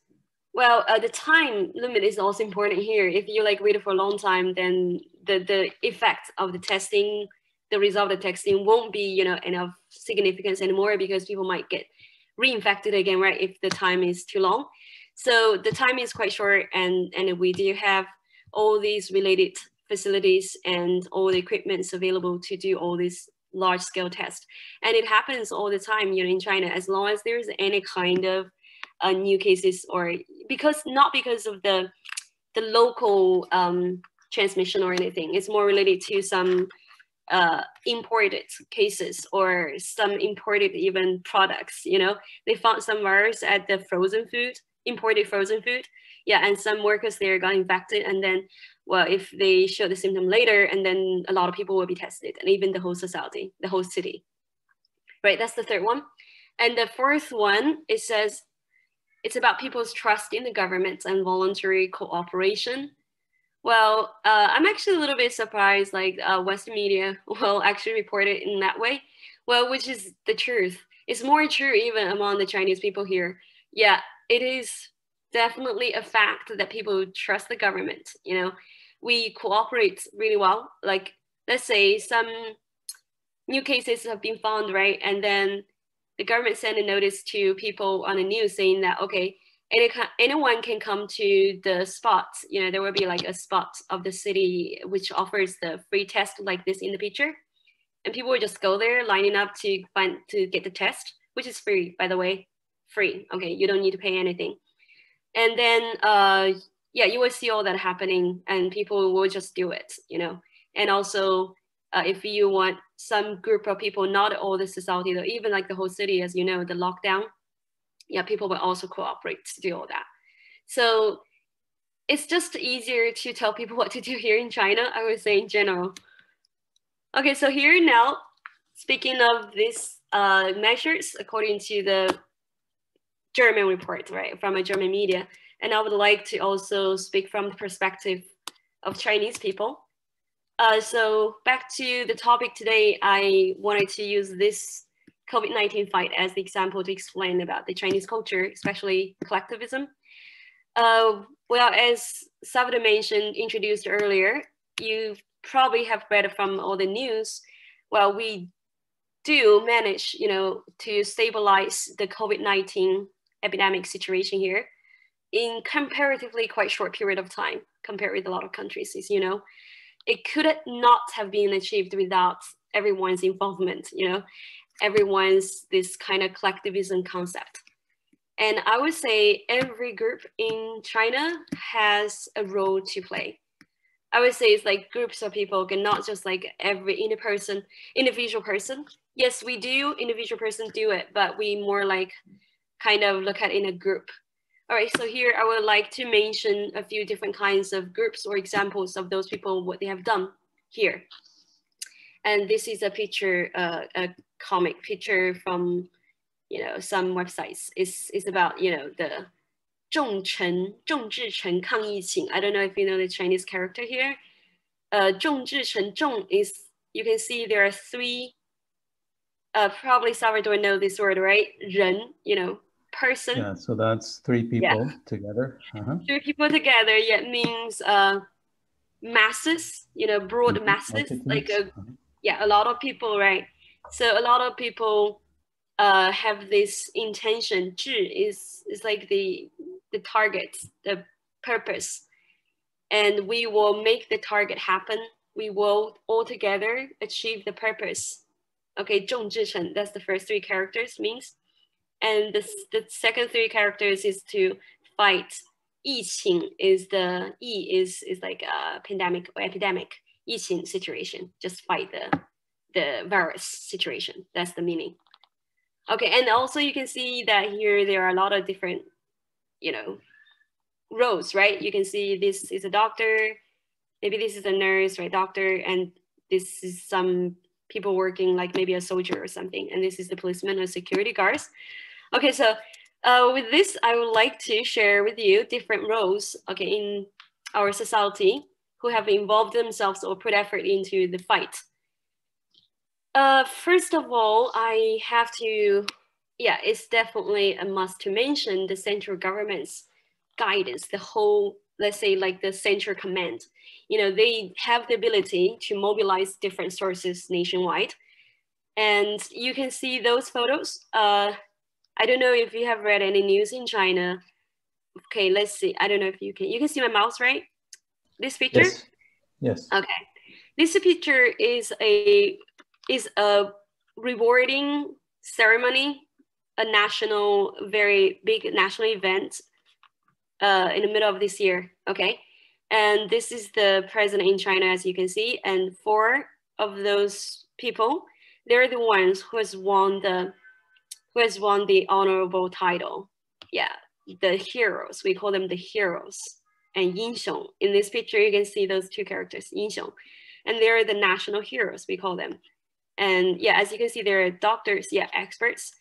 Well, uh, the time limit is also important here. If you like wait for a long time, then the, the effect of the testing, the result of the testing won't be, you know, enough significance anymore because people might get reinfected again, right? If the time is too long. So the time is quite short and, and we do have all these related facilities and all the equipments available to do all these large scale tests. And it happens all the time, you know, in China, as long as there's any kind of uh, new cases or because not because of the the local um, transmission or anything. It's more related to some uh, imported cases or some imported even products. You know, they found some virus at the frozen food, imported frozen food. Yeah, and some workers there got infected, and then well, if they show the symptom later, and then a lot of people will be tested, and even the whole society, the whole city. Right, that's the third one. And the fourth one, it says it's about people's trust in the government and voluntary cooperation. Well, uh, I'm actually a little bit surprised, like uh, Western media will actually report it in that way. Well, which is the truth. It's more true even among the Chinese people here. Yeah, it is definitely a fact that people trust the government. You know, we cooperate really well. Like, let's say some new cases have been found, right? And then the government sent a notice to people on the news saying that okay any, anyone can come to the spot you know there will be like a spot of the city which offers the free test like this in the picture. And people will just go there lining up to find to get the test which is free by the way. Free. Okay you don't need to pay anything. And then uh yeah you will see all that happening and people will just do it you know. And also uh, if you want some group of people, not all the society, though, even like the whole city, as you know, the lockdown, yeah, people will also cooperate to do all that. So it's just easier to tell people what to do here in China, I would say in general. Okay, so here now, speaking of these uh, measures, according to the German report, right, from a German media, and I would like to also speak from the perspective of Chinese people. Uh, so back to the topic today, I wanted to use this COVID-19 fight as the example to explain about the Chinese culture, especially collectivism. Uh, well, as Salvador mentioned, introduced earlier, you probably have read from all the news. Well, we do manage, you know, to stabilize the COVID-19 epidemic situation here in comparatively quite short period of time compared with a lot of countries, as you know it could not have been achieved without everyone's involvement, you know, everyone's this kind of collectivism concept. And I would say every group in China has a role to play. I would say it's like groups of people and not just like every in person, individual person. Yes, we do individual person do it, but we more like kind of look at in a group. All right, so here I would like to mention a few different kinds of groups or examples of those people, what they have done here. And this is a picture, uh, a comic picture from, you know, some websites. It's, it's about, you know, the 重臣,重治臣抗疫情. I don't know if you know the Chinese character here. Uh, 重治臣,重 is, you can see there are three, uh, probably Salvador know this word, right? 人, you know, person. Yeah, so that's three people yeah. together. Uh-huh. Three people together, yeah, means uh, masses, you know, broad mm-hmm. masses, like a, uh-huh. yeah, a lot of people, right? So a lot of people uh, have this intention. 志 is is like the the target, the purpose, and we will make the target happen. We will all together achieve the purpose. Okay, 众志成, that's the first three characters means. And the, the second three characters is to fight. 疫情 is the 疫 is is like a pandemic or epidemic. 疫情 situation, just fight the the virus situation. That's the meaning. Okay, and also you can see that here there are a lot of different, you know, roles, right? You can see this is a doctor, maybe this is a nurse, right? Doctor, and this is some people working like maybe a soldier or something, and this is the policeman or security guards. Okay, so uh, with this, I would like to share with you different roles, okay, in our society who have involved themselves or put effort into the fight. Uh, first of all, I have to, yeah, it's definitely a must to mention the central government's guidance, the whole, let's say like the central command. You know, they have the ability to mobilize different sources nationwide. And you can see those photos. Uh, I don't know if you have read any news in China. Okay, let's see. I don't know if you can. You can see my mouse, right? This picture. Yes. Yes. Okay. This picture is a is a rewarding ceremony, a national, very big national event uh, in the middle of this year. Okay. And this is the president in China, as you can see. And four of those people, they're the ones who has won the who has won the honorable title. Yeah, the heroes. We call them the heroes. And Yingxiong. In this picture, you can see those two characters, Yingxiong. And they're the national heroes, we call them. And yeah, as you can see, they're doctors, yeah, experts.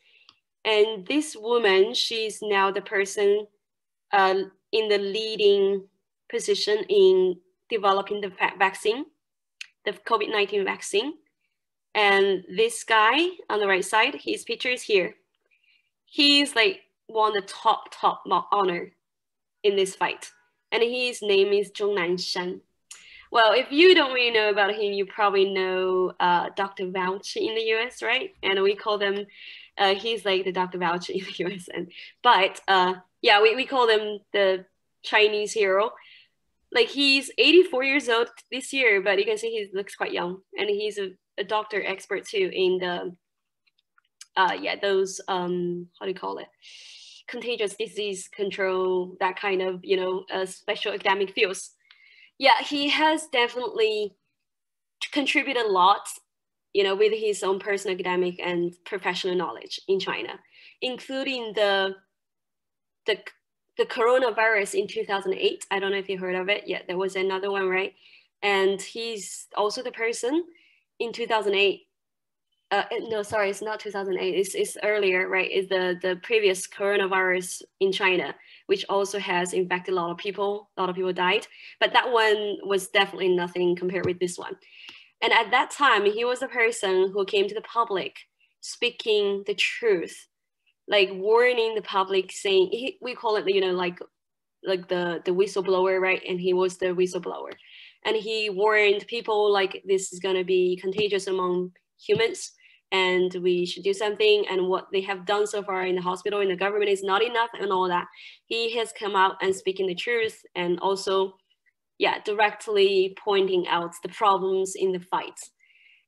And this woman, she's now the person uh, in the leading position in developing the vaccine, the COVID-19 vaccine. And this guy on the right side, his picture is here he's like won the top top honor in this fight, and his name is Zhong Nanshan. Well, if you don't really know about him, you probably know uh, Dr. Fauci in the US, right? And we call them, uh, he's like the Dr. Fauci in the US. And, but uh, yeah, we, we call them the Chinese hero. Like he's 84 years old this year, but you can see he looks quite young. And he's a, a doctor expert too in the uh, yeah, those, um, how do you call it? Contagious disease control, that kind of, you know, uh, special academic fields. Yeah, he has definitely contributed a lot, you know, with his own personal academic and professional knowledge in China, including the, the, the coronavirus in 2008. I don't know if you heard of it. Yeah, there was another one, right? And he's also the person in 2008 uh, no, sorry, it's not 2008. It's, it's earlier, right? It's the, the previous coronavirus in China, which also has infected a lot of people. A lot of people died, but that one was definitely nothing compared with this one. And at that time, he was a person who came to the public speaking the truth, like warning the public, saying he, we call it, you know, like like the the whistleblower, right? And he was the whistleblower, and he warned people like this is gonna be contagious among humans and we should do something and what they have done so far in the hospital in the government is not enough and all that. He has come out and speaking the truth and also yeah directly pointing out the problems in the fight.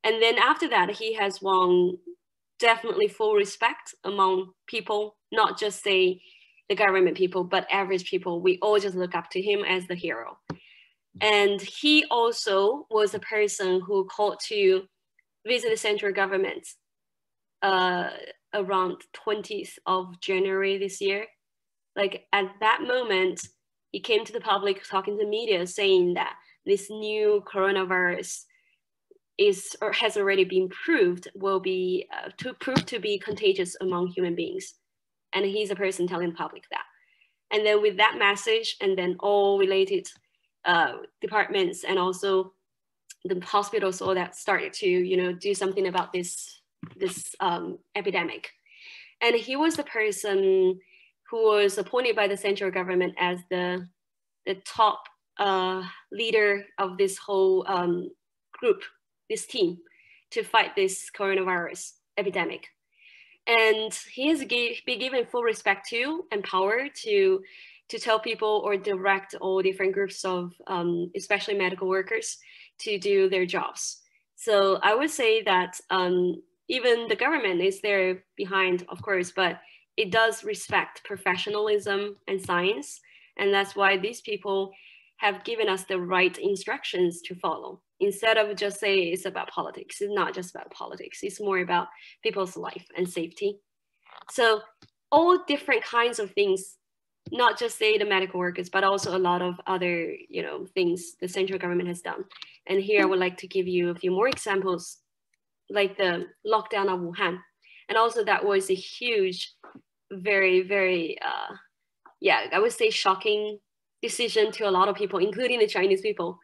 And then after that he has won definitely full respect among people not just say the government people but average people. We all just look up to him as the hero. And he also was a person who called to visit the central government uh, around 20th of January this year. like at that moment, he came to the public talking to the media saying that this new coronavirus is or has already been proved will be uh, to prove to be contagious among human beings and he's a person telling the public that and then with that message and then all related uh, departments and also the hospitals all that started to you know do something about this this um, epidemic and he was the person who was appointed by the central government as the the top uh, leader of this whole um, group this team to fight this coronavirus epidemic. And he has been given full respect to and power to, to tell people or direct all different groups of, um, especially medical workers, to do their jobs. So I would say that um, even the government is there behind, of course, but it does respect professionalism and science. And that's why these people have given us the right instructions to follow instead of just say it's about politics it's not just about politics it's more about people's life and safety so all different kinds of things not just say the medical workers but also a lot of other you know things the central government has done and here i would like to give you a few more examples like the lockdown of wuhan and also that was a huge very very uh yeah i would say shocking decision to a lot of people including the chinese people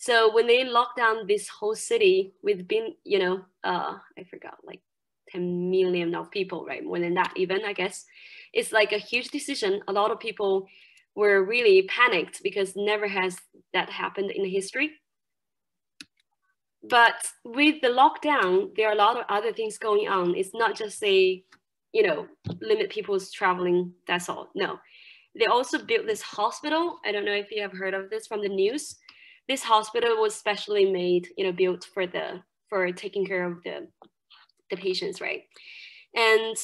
so when they locked down this whole city with been, you know, uh, I forgot like 10 million of people, right? More than that even, I guess. It's like a huge decision. A lot of people were really panicked because never has that happened in history. But with the lockdown, there are a lot of other things going on. It's not just a, you know, limit people's traveling, that's all. No. They also built this hospital. I don't know if you have heard of this from the news this hospital was specially made, you know, built for the for taking care of the the patients, right? And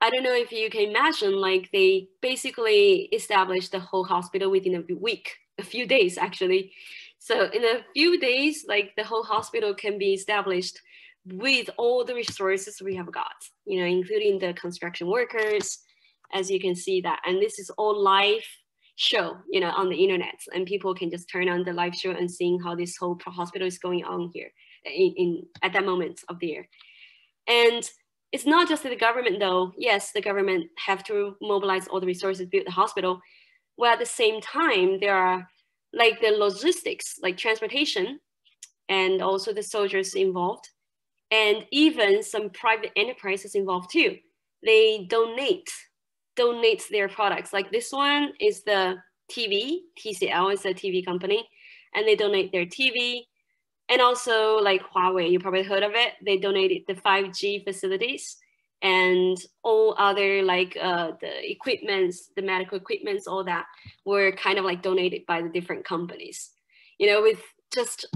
I don't know if you can imagine, like they basically established the whole hospital within a week, a few days actually. So in a few days, like the whole hospital can be established with all the resources we have got, you know, including the construction workers, as you can see that. And this is all live show, you know, on the internet, and people can just turn on the live show and seeing how this whole hospital is going on here in, in at that moment of the year. And it's not just the government though. Yes, the government have to mobilize all the resources, build the hospital. Well, at the same time, there are like the logistics, like transportation, and also the soldiers involved, and even some private enterprises involved too. They donate donate their products. Like this one is the TV, TCL is a TV company, and they donate their TV. And also like Huawei, you probably heard of it. They donated the 5G facilities and all other like uh, the equipments, the medical equipments, all that were kind of like donated by the different companies. You know, with just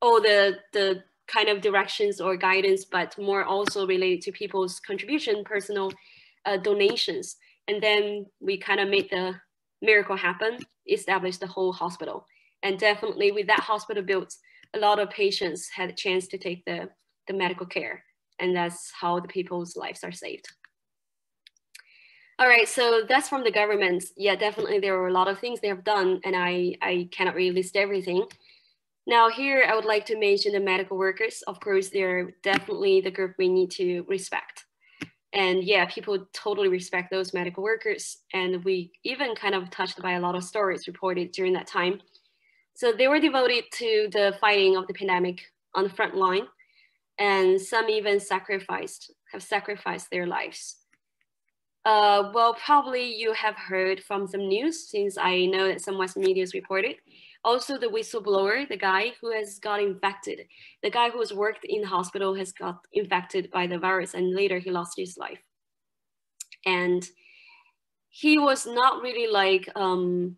all the the kind of directions or guidance, but more also related to people's contribution, personal uh, donations. And then we kind of made the miracle happen, established the whole hospital. And definitely with that hospital built, a lot of patients had a chance to take the, the medical care. And that's how the people's lives are saved. All right, so that's from the government. Yeah, definitely there are a lot of things they have done and I, I cannot really list everything. Now here, I would like to mention the medical workers. Of course, they're definitely the group we need to respect and yeah people totally respect those medical workers and we even kind of touched by a lot of stories reported during that time so they were devoted to the fighting of the pandemic on the front line and some even sacrificed have sacrificed their lives uh, well probably you have heard from some news since i know that some western media has reported also the whistleblower, the guy who has got infected, the guy who has worked in the hospital has got infected by the virus and later he lost his life. And he was not really like, um,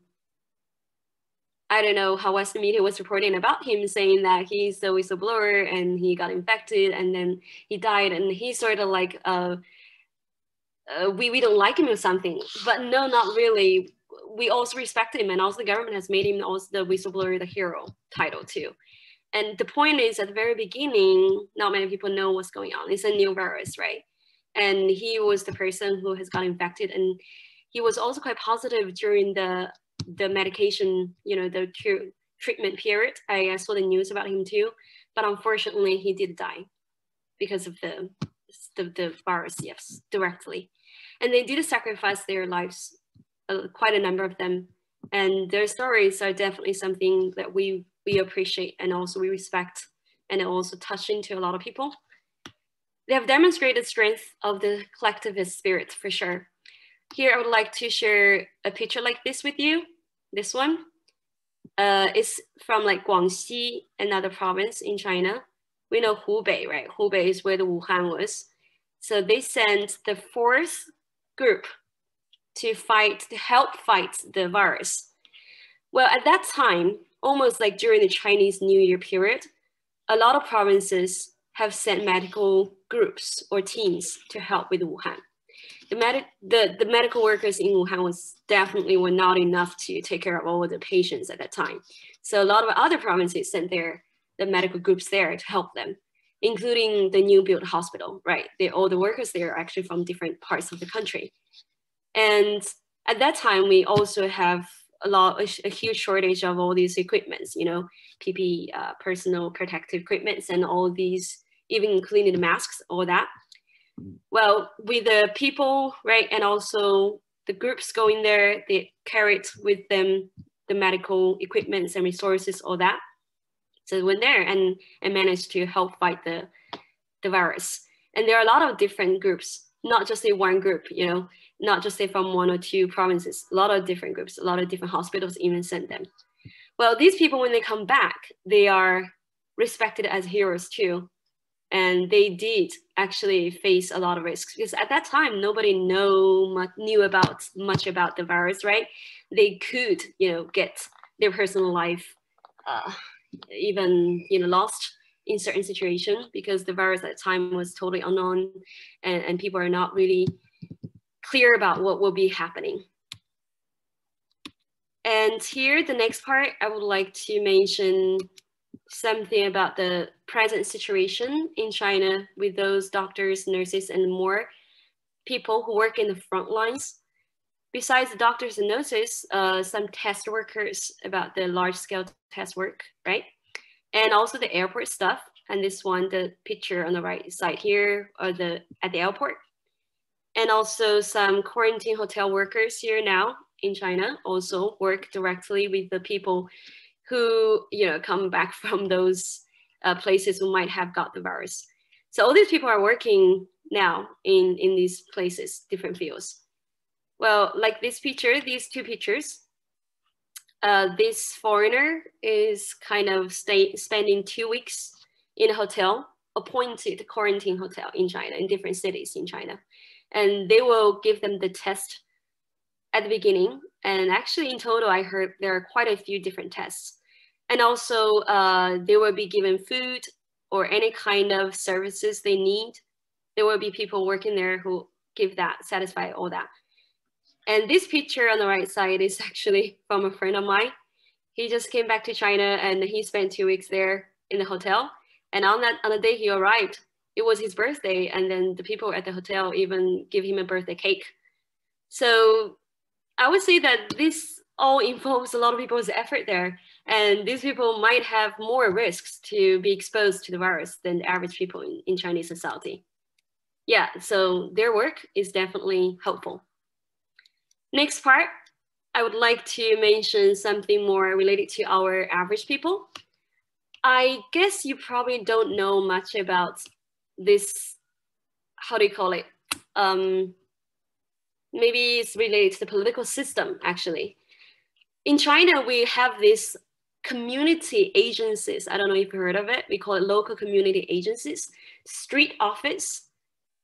I don't know how Western media was reporting about him, saying that he's a whistleblower and he got infected and then he died and he's sort of like, uh, uh, we, we don't like him or something. But no, not really. We also respect him and also the government has made him also the whistleblower the hero title too. And the point is at the very beginning not many people know what's going on. It's a new virus right? And he was the person who has got infected and he was also quite positive during the the medication, you know, the treatment period. I, I saw the news about him too, but unfortunately, he did die because of the the, the virus. Yes, directly, and they did sacrifice their lives, uh, quite a number of them, and their stories are definitely something that we we appreciate and also we respect, and also touching to a lot of people. They have demonstrated strength of the collectivist spirit for sure. Here, I would like to share a picture like this with you. This one uh, is from like Guangxi, another province in China. We know Hubei, right? Hubei is where the Wuhan was. So they sent the fourth group to fight, to help fight the virus. Well, at that time, almost like during the Chinese New Year period, a lot of provinces have sent medical groups or teams to help with Wuhan the, med- the, the medical workers in Wuhan was definitely were not enough to take care of all the patients at that time. So a lot of other provinces sent their the medical groups there to help them, including the new built hospital, right? They, all the workers there are actually from different parts of the country. And at that time, we also have a lot, a, a huge shortage of all these equipments, you know, PP, uh, personal protective equipments and all these, even including the masks, all that well, with the people, right, and also the groups going there, they carried with them the medical equipments and resources, all that. So they went there and, and managed to help fight the, the virus. And there are a lot of different groups, not just a one group, you know, not just say from one or two provinces, a lot of different groups, a lot of different hospitals even sent them. Well, these people, when they come back, they are respected as heroes too and they did actually face a lot of risks because at that time nobody know much, knew about much about the virus right? They could you know get their personal life uh, even you know lost in certain situations because the virus at the time was totally unknown and, and people are not really clear about what will be happening. And here the next part i would like to mention something about the present situation in China with those doctors, nurses, and more people who work in the front lines. Besides the doctors and nurses, uh, some test workers about the large scale test work, right? And also the airport stuff. And this one, the picture on the right side here, or the at the airport. And also some quarantine hotel workers here now in China also work directly with the people who you know come back from those uh, places who might have got the virus. So all these people are working now in in these places, different fields. Well, like this picture, these two pictures. Uh, this foreigner is kind of stay, spending two weeks in a hotel, appointed quarantine hotel in China, in different cities in China. And they will give them the test at the beginning. And actually in total, I heard there are quite a few different tests. And also uh, they will be given food or any kind of services they need. There will be people working there who give that, satisfy all that. And this picture on the right side is actually from a friend of mine. He just came back to China and he spent two weeks there in the hotel. And on that on the day he arrived, it was his birthday, and then the people at the hotel even give him a birthday cake. So I would say that this all involves a lot of people's effort there. And these people might have more risks to be exposed to the virus than the average people in, in Chinese society. Yeah, so their work is definitely helpful. Next part, I would like to mention something more related to our average people. I guess you probably don't know much about this, how do you call it? Um, maybe it's related to the political system, actually. In China, we have this community agencies. I don't know if you heard of it. We call it local community agencies. Street office,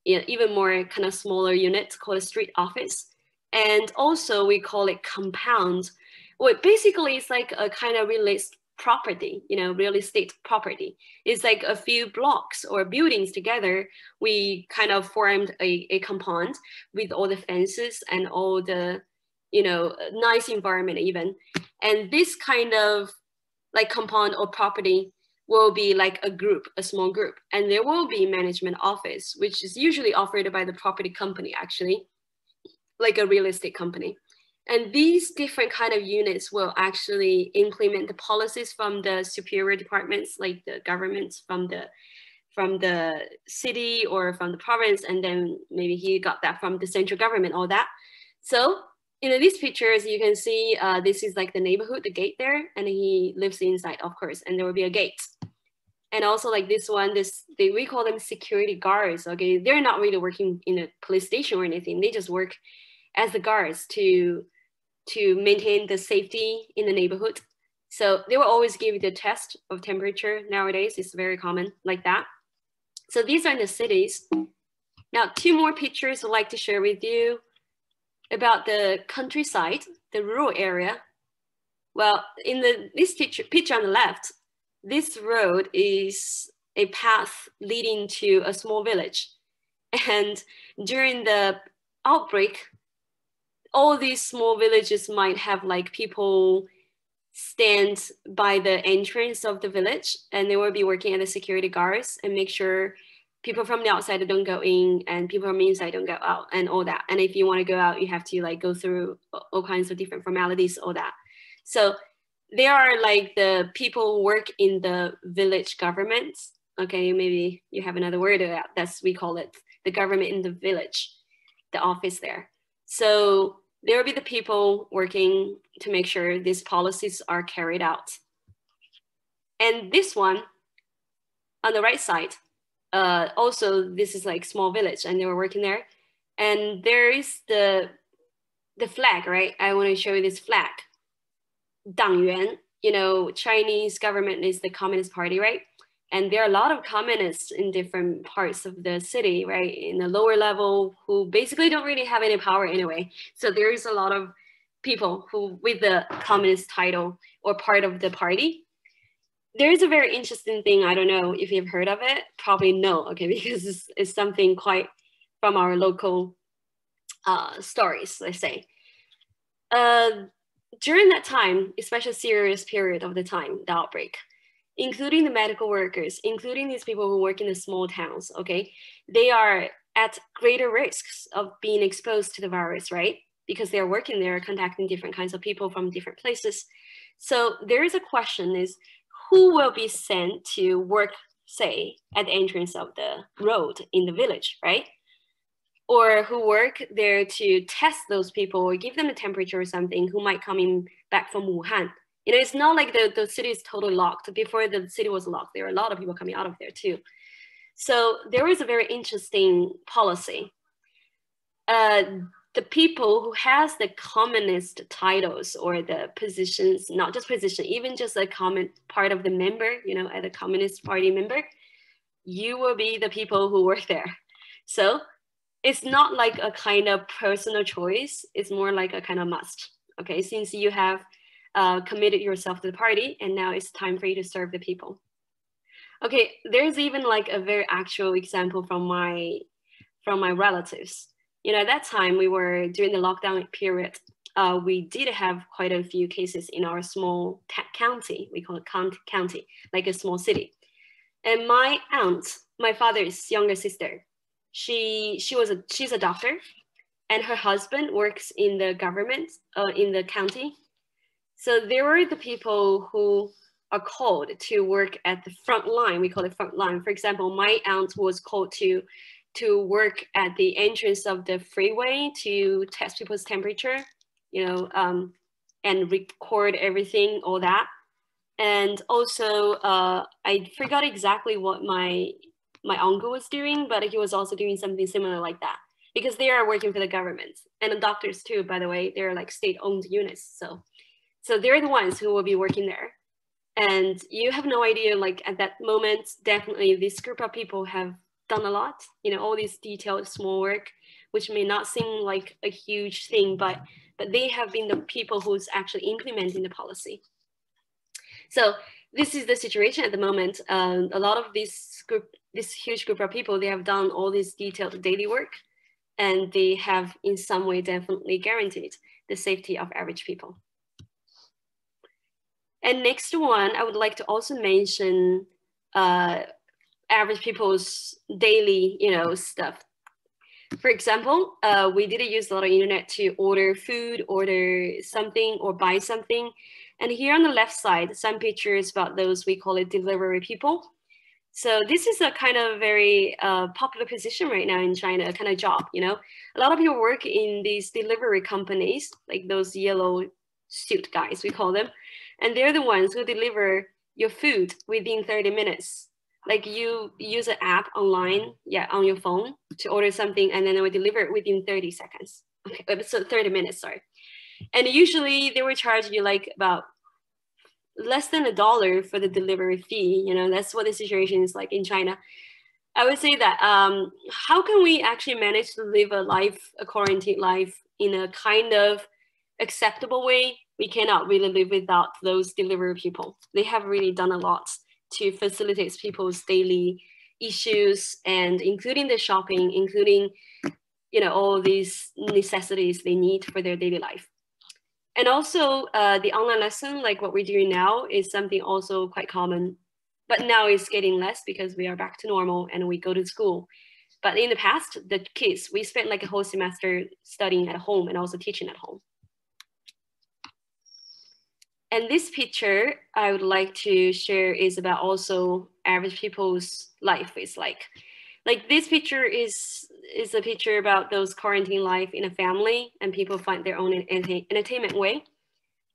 yeah, even more kind of smaller units called a street office. And also we call it compound. Well, basically it's like a kind of real estate property, you know, real estate property. It's like a few blocks or buildings together. We kind of formed a, a compound with all the fences and all the, you know, nice environment even. And this kind of like compound or property will be like a group, a small group, and there will be management office, which is usually operated by the property company actually. like a real estate company. And these different kind of units will actually implement the policies from the superior departments, like the governments from the from the city or from the province, and then maybe he got that from the central government, all that. So in these pictures, you can see uh, this is like the neighborhood, the gate there, and he lives inside, of course, and there will be a gate. And also like this one, this they, we call them security guards. Okay, they're not really working in a police station or anything. They just work as the guards to to maintain the safety in the neighborhood. So they will always give you the test of temperature nowadays. It's very common like that. So these are in the cities. Now, two more pictures I'd like to share with you about the countryside, the rural area. Well, in the this picture, picture on the left, this road is a path leading to a small village. And during the outbreak, all these small villages might have like people stand by the entrance of the village and they will be working as the security guards and make sure people from the outside don't go in and people from inside don't go out and all that. And if you want to go out you have to like go through all kinds of different formalities all that. So they are like the people who work in the village government okay maybe you have another word of that. That's we call it the government in the village the office there. So there will be the people working to make sure these policies are carried out. And this one on the right side, uh, also this is like small village and they were working there. And there is the, the flag, right? I want to show you this flag. 党员, you know, Chinese government is the Communist Party, right? and there are a lot of communists in different parts of the city, right, in the lower level who basically don't really have any power anyway. So there is a lot of people who with the communist title or part of the party. There is a very interesting thing. I don't know if you've heard of it. Probably no, okay, because it's, it's something quite from our local uh, stories, let's say. Uh, during that time, especially serious period of the time, the outbreak, including the medical workers, including these people who work in the small towns, okay, they are at greater risks of being exposed to the virus, right? Because they're working there, contacting different kinds of people from different places. So there is a question is who will be sent to work, say, at the entrance of the road in the village, right? Or who work there to test those people or give them a temperature or something who might come in back from Wuhan, you know, it's not like the, the city is totally locked. Before the city was locked, there were a lot of people coming out of there too. So there was a very interesting policy. Uh, the people who has the communist titles or the positions, not just position, even just a common part of the member, you know, as a communist party member, you will be the people who work there. So it's not like a kind of personal choice. It's more like a kind of must. Okay, since you have uh, committed yourself to the party and now it's time for you to serve the people. Okay, there's even like a very actual example from my from my relatives. You know, at that time we were during the lockdown period. Uh, we did have quite a few cases in our small county. We call it county, county, like a small city. And my aunt, my father's younger sister, she she was a she's a doctor, and her husband works in the government uh, in the county so they were the people who are called to work at the front line. We call it front line. For example, my aunt was called to to work at the entrance of the freeway to test people's temperature, you know, um, and record everything, all that. And also, uh, I forgot exactly what my my uncle was doing, but he was also doing something similar like that because they are working for the government and the doctors too. By the way, they're like state-owned units, so so they're the ones who will be working there. And you have no idea, like at that moment, definitely this group of people have done a lot, you know, all this detailed small work, which may not seem like a huge thing, but but they have been the people who's actually implementing the policy. So this is the situation at the moment. Um, a lot of this group, this huge group of people, they have done all this detailed daily work, and they have in some way definitely guaranteed the safety of average people. And next one, I would like to also mention uh, average people's daily, you know, stuff. for example, uh, we didn't use a lot of internet to order food, order something, or buy something. And here on the left side, some pictures about those we call it delivery people. So this is a kind of very uh, popular position right now in China, kind of job, you know. A lot of people work in these delivery companies, like those yellow suit guys, we call them. And they're the ones who deliver your food within 30 minutes like you use an app online, yeah, on your phone to order something, and then they will deliver it within 30 seconds. Okay, uh, so 30 minutes, sorry. And usually they will charge you like about less than a dollar for the delivery fee. You know, that's what the situation is like in China. I would say that um, how can we actually manage to live a life, a quarantine life, in a kind of acceptable way? We cannot really live without those delivery people. They have really done a lot to facilitate people's daily issues and including the shopping, including you know all these necessities they need for their daily life. And also uh, the online lesson, like what we're doing now, is something also quite common, but now it's getting less because we are back to normal and we go to school. But in the past, the kids, we spent like a whole semester studying at home and also teaching at home. And this picture I would like to share is about also average people's life is like. Like this picture is is a picture about those quarantine life in a family and people find their own entertainment way.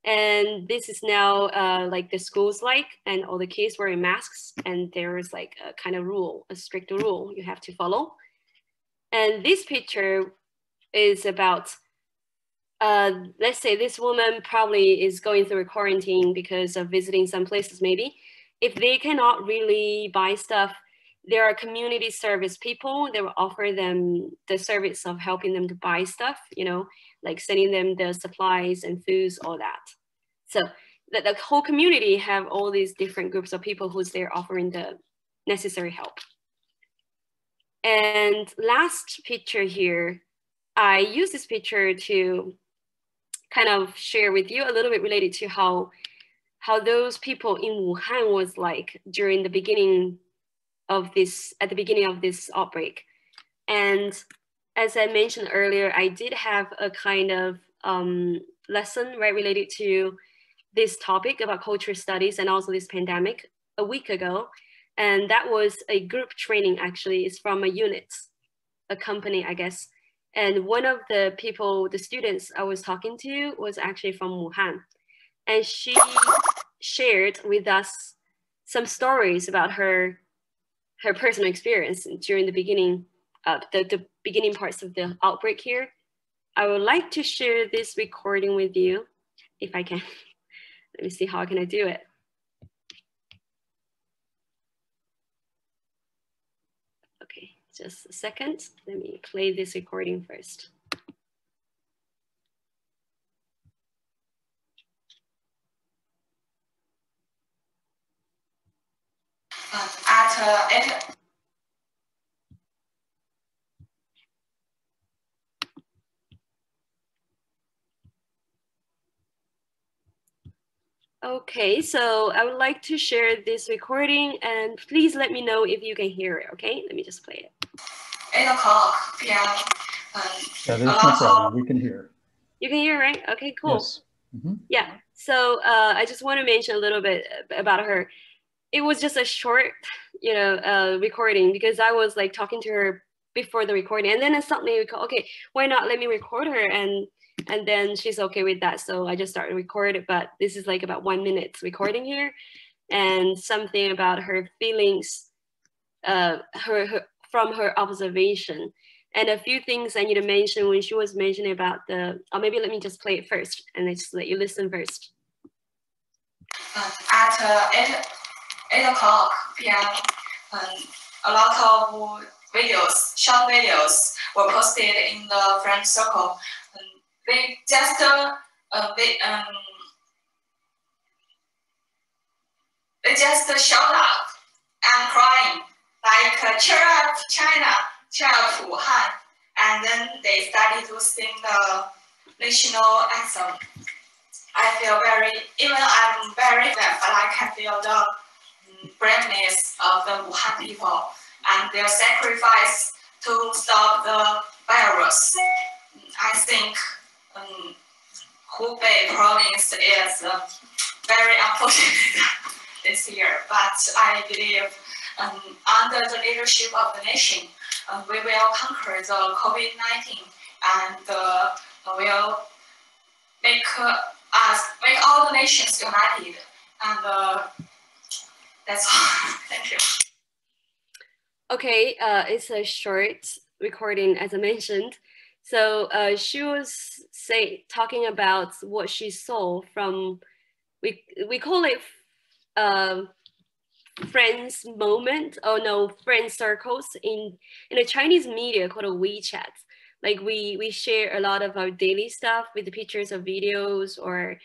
And this is now uh, like the school's like, and all the kids wearing masks, and there is like a kind of rule, a strict rule you have to follow. And this picture is about uh, let's say this woman probably is going through a quarantine because of visiting some places maybe. If they cannot really buy stuff there are community service people that will offer them the service of helping them to buy stuff you know like sending them the supplies and foods all that. So the, the whole community have all these different groups of people who's there offering the necessary help. And last picture here i use this picture to kind of share with you a little bit related to how how those people in Wuhan was like during the beginning of this at the beginning of this outbreak. And as I mentioned earlier, I did have a kind of um, lesson right related to this topic about culture studies and also this pandemic a week ago. And that was a group training actually. It's from a unit, a company, I guess, and one of the people, the students I was talking to was actually from Wuhan. And she shared with us some stories about her her personal experience during the beginning of the, the beginning parts of the outbreak here. I would like to share this recording with you if I can. Let me see how can I do it. Just a second. Let me play this recording first. at uh, Okay, so I would like to share this recording and please let me know if you can hear it, okay? Let me just play it. 8 o'clock p.m. Um, yeah, there's no problem. We can hear. You can hear, right? Okay, cool. Yes. Mm -hmm. Yeah. So uh, I just want to mention a little bit about her. It was just a short, you know, uh, recording because I was like talking to her before the recording, and then suddenly we call, okay, why not let me record her and and then she's okay with that. So I just started recording, but this is like about one minute recording here, and something about her feelings, uh, her, her from her observation. And a few things I need to mention when she was mentioning about the, or maybe let me just play it first and I just let you listen first. Uh, at uh, 8, 8 o'clock p.m., um, a lot of videos, short videos were posted in the friend circle. Um, they just, uh, uh, they, um, they just shout out and crying like uh, cheer up China, cheer up Wuhan, and then they started to sing the national anthem. I feel very, even I'm very deaf, but I can feel the braveness of the Wuhan people and their sacrifice to stop the virus. I think um, Hubei province is uh, very unfortunate this year, but I believe um, under the leadership of the nation, uh, we will conquer the COVID-19 and uh, will make uh, us, make all the nations united. And uh, that's all. Thank you. Okay, uh, it's a short recording, as I mentioned. So uh, she was say talking about what she saw from we we call it uh, friends moment. Oh no, friend circles in in a Chinese media called a WeChat. Like we we share a lot of our daily stuff with the pictures of videos or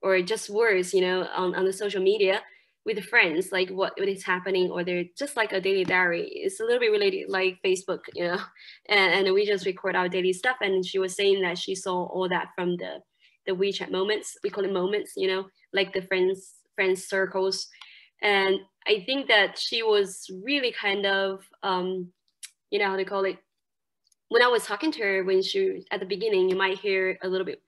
or just words, you know, on, on the social media with friends, like what, what is happening, or they're just like a daily diary. It's a little bit related like Facebook, you know, and, and we just record our daily stuff. And she was saying that she saw all that from the, the WeChat moments, we call it moments, you know, like the friends, friends circles. And I think that she was really kind of, um, you know, how they call it. When I was talking to her, when she, at the beginning, you might hear a little bit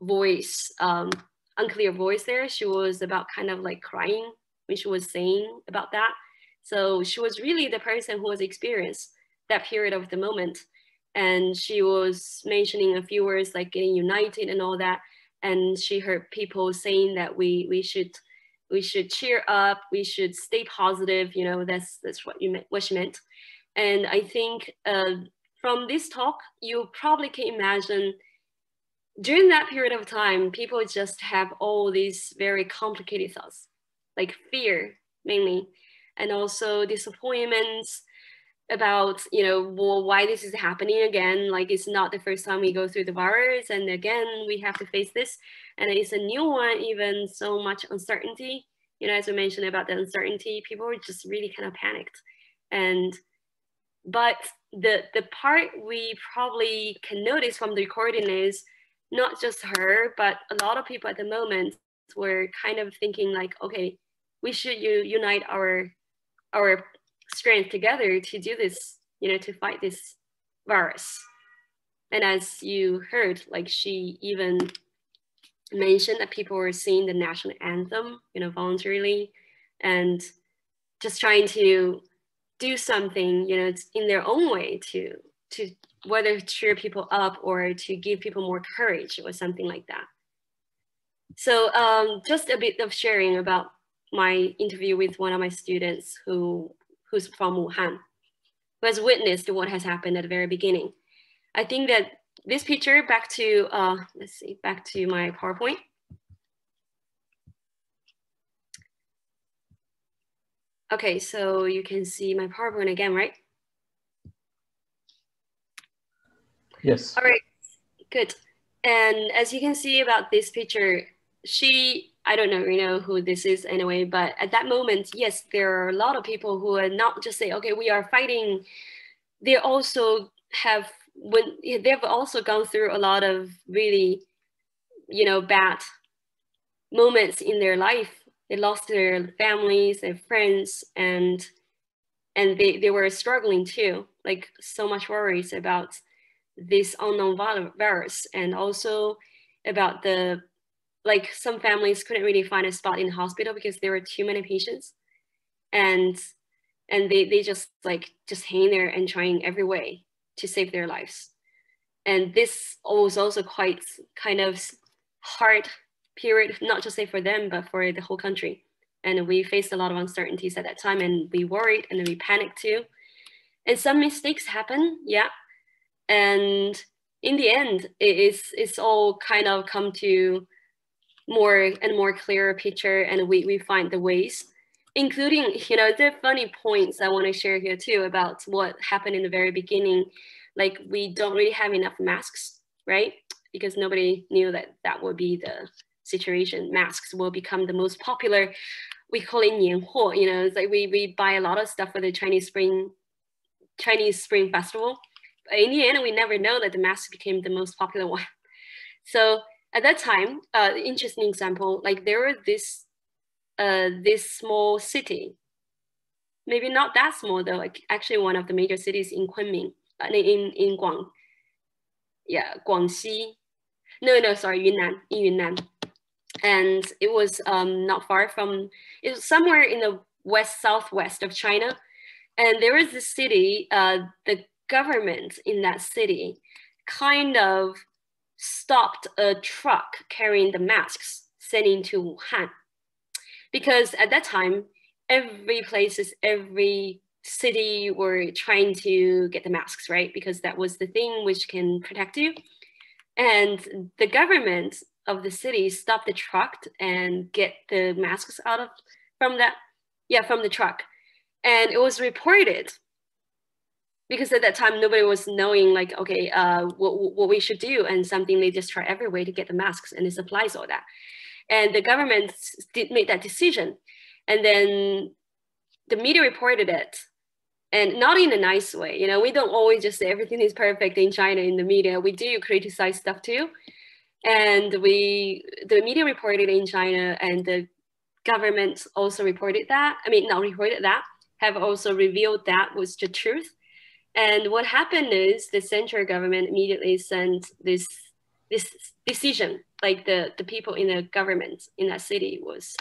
voice, um, unclear voice there. She was about kind of like crying when she was saying about that. So she was really the person who was experienced that period of the moment. And she was mentioning a few words like getting united and all that. And she heard people saying that we we should we should cheer up, we should stay positive. You know, that's that's what you meant, what she meant. And I think uh, from this talk, you probably can imagine during that period of time, people just have all these very complicated thoughts like fear mainly, and also disappointments about you know well, why this is happening again. Like it's not the first time we go through the virus, and again we have to face this, and it's a new one. Even so much uncertainty. You know, as we mentioned about the uncertainty, people were just really kind of panicked, and but the the part we probably can notice from the recording is not just her, but a lot of people at the moment were kind of thinking like, okay, we should you unite our our strength together to do this, you know, to fight this virus. And as you heard, like she even mentioned that people were singing the national anthem, you know, voluntarily and just trying to do something, you know, in their own way to to whether cheer people up or to give people more courage or something like that. So um, just a bit of sharing about my interview with one of my students who who's from Wuhan, who has witnessed what has happened at the very beginning. I think that this picture, back to, uh, let's see, back to my PowerPoint. Okay, so you can see my PowerPoint again, right? Yes. All right, good. And as you can see about this picture, she I don't know, you know, who this is anyway, but at that moment, yes, there are a lot of people who are not just say, okay, we are fighting. They also have when they've also gone through a lot of really, you know, bad moments in their life. They lost their families, their friends, and and they, they were struggling too, like so much worries about this unknown virus and also about the like some families couldn't really find a spot in the hospital because there were too many patients. And and they, they just like just hang there and trying every way to save their lives. And this was also quite kind of hard period not just say for them but for the whole country. And we faced a lot of uncertainties at that time and we worried and we panicked too. And some mistakes happen yeah. And in the end it's it's all kind of come to more and more clearer picture and we, we find the ways including you know the funny points i want to share here too about what happened in the very beginning. Like we don't really have enough masks right? Because nobody knew that that would be the situation. Masks will become the most popular we call it nianhuo you know? It's like we, we buy a lot of stuff for the chinese spring chinese spring festival. But in the end we never know that the mask became the most popular one. So at that time, uh, interesting example, like there was this, uh, this small city, maybe not that small though, like actually one of the major cities in Kunming, uh, in, in Guang. yeah, Guangxi. No, no, sorry, Yunnan, in Yunnan. And it was um, not far from, it was somewhere in the west southwest of China. And there was this city, uh, the government in that city kind of stopped a truck carrying the masks sending to Wuhan. Because at that time, every places, every city were trying to get the masks, right? Because that was the thing which can protect you. And the government of the city stopped the truck and get the masks out of from that, yeah, from the truck. And it was reported because at that time nobody was knowing like okay uh, what, what we should do and something they just try every way to get the masks and the supplies all that. And the government did make that decision. And then the media reported it. And not in a nice way you know we don't always just say everything is perfect in china in the media. We do criticize stuff too. And we the media reported in china and the government also reported that i mean not reported that have also revealed that was the truth and what happened is the central government immediately sent this this decision, like the, the people in the government in that city was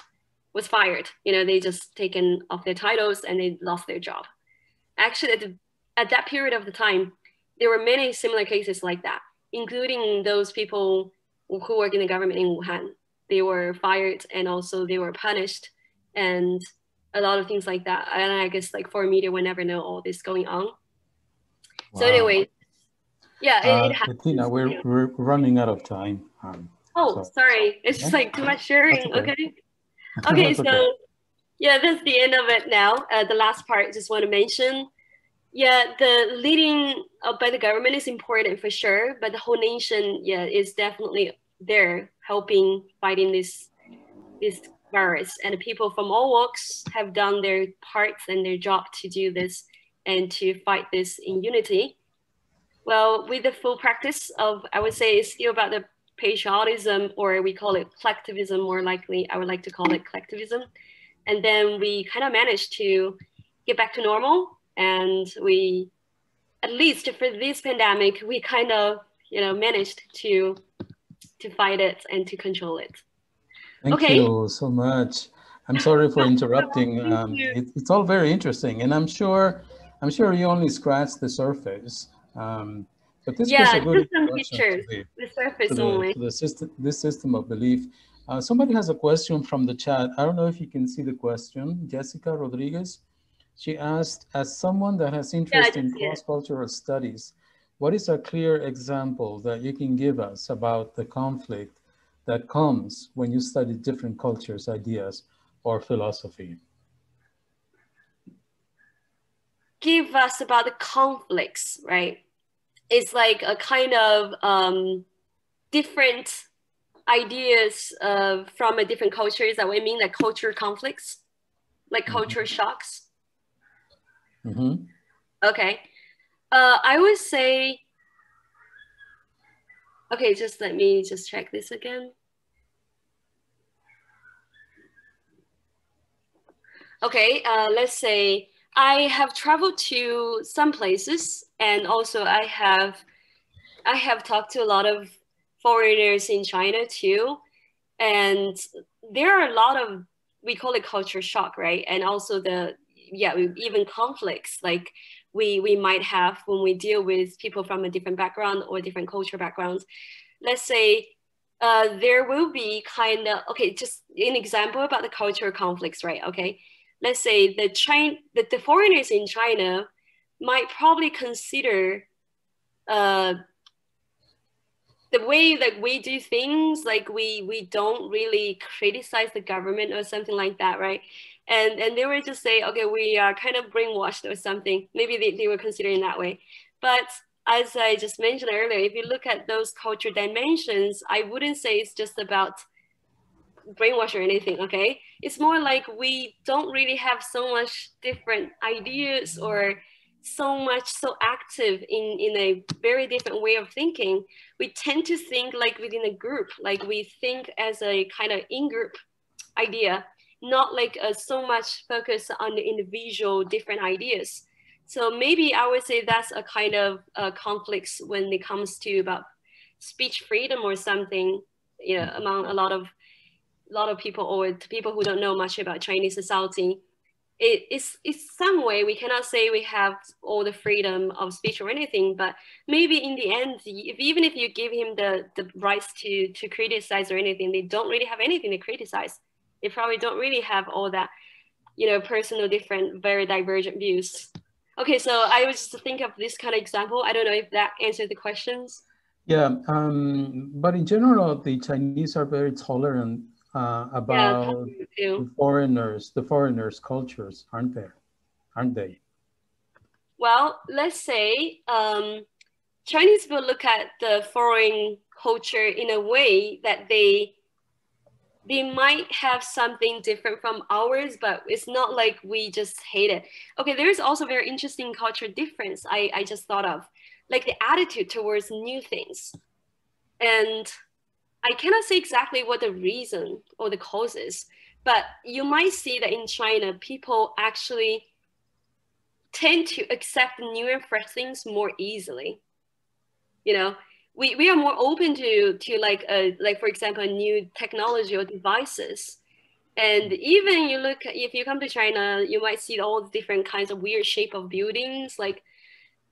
was fired. You know, they just taken off their titles and they lost their job. Actually, at, the, at that period of the time, there were many similar cases like that, including those people who work in the government in Wuhan. They were fired and also they were punished and a lot of things like that. And I guess like for media, we never know all this going on. Wow. So anyway, yeah, it, it uh, Bettina, we're, we're running out of time. Um, oh, so. sorry. It's just like too much sharing. Okay. Okay, okay so okay. yeah, that's the end of it now. Uh, the last part, just want to mention. Yeah, the leading uh, by the government is important for sure, but the whole nation, yeah, is definitely there helping fighting this this virus. And people from all walks have done their parts and their job to do this and to fight this in unity. Well, with the full practice of, I would say, it's still about the patriotism, or we call it collectivism more likely. I would like to call it collectivism. And then we kind of managed to get back to normal. And we, at least for this pandemic, we kind of, you know, managed to to fight it and to control it. Thank okay. you so much. I'm sorry for interrupting. Um, it, it's all very interesting, and I'm sure I'm sure you only scratched the surface. Um, but this yeah, was a good some pictures, the, the surface the, only. the system, this system of belief. Uh, somebody has a question from the chat. I don't know if you can see the question. Jessica Rodriguez. She asked, as someone that has interest yeah, in cross-cultural studies, what is a clear example that you can give us about the conflict that comes when you study different cultures, ideas, or philosophy? Give us about the conflicts, right? It's like a kind of um, different ideas uh, from a different cultures that we mean like culture conflicts, like mm-hmm. culture shocks. Mm-hmm. Okay. Uh, I would say, okay, just let me just check this again. Okay, uh, let's say I have traveled to some places and also I have I have talked to a lot of foreigners in China too. And there are a lot of we call it culture shock, right? And also the yeah, even conflicts like we we might have when we deal with people from a different background or different culture backgrounds. Let's say uh, there will be kind of okay, just an example about the cultural conflicts, right? Okay, let's say the China, the, the foreigners in China might probably consider uh, the way that we do things, like we we don't really criticize the government or something like that, right? And and they would just say, okay, we are kind of brainwashed or something. Maybe they, they were considering that way. But as I just mentioned earlier, if you look at those culture dimensions, I wouldn't say it's just about brainwash or anything, okay? It's more like we don't really have so much different ideas or so much so active in, in a very different way of thinking. We tend to think like within a group, like we think as a kind of in-group idea, not like a, so much focus on the individual different ideas. So maybe I would say that's a kind of uh, conflicts when it comes to about speech freedom or something, you know, among a lot of lot of people or people who don't know much about Chinese society. It is it's some way we cannot say we have all the freedom of speech or anything, but maybe in the end, if, even if you give him the, the rights to, to criticize or anything, they don't really have anything to criticize. They probably don't really have all that, you know, personal different, very divergent views. Okay, so I was just to think of this kind of example. I don't know if that answered the questions. Yeah, um, but in general, the Chinese are very tolerant uh, about yeah, foreigners, the foreigners' cultures, aren't they? Aren't they? Well, let's say um, Chinese will look at the foreign culture in a way that they they might have something different from ours, but it's not like we just hate it. Okay, there's also very interesting culture difference I, I just thought of, like the attitude towards new things. And I cannot say exactly what the reason or the cause is, but you might see that in China, people actually tend to accept new and fresh things more easily. You know, we, we are more open to to like a like for example new technology or devices and even you look if you come to china you might see all the different kinds of weird shape of buildings like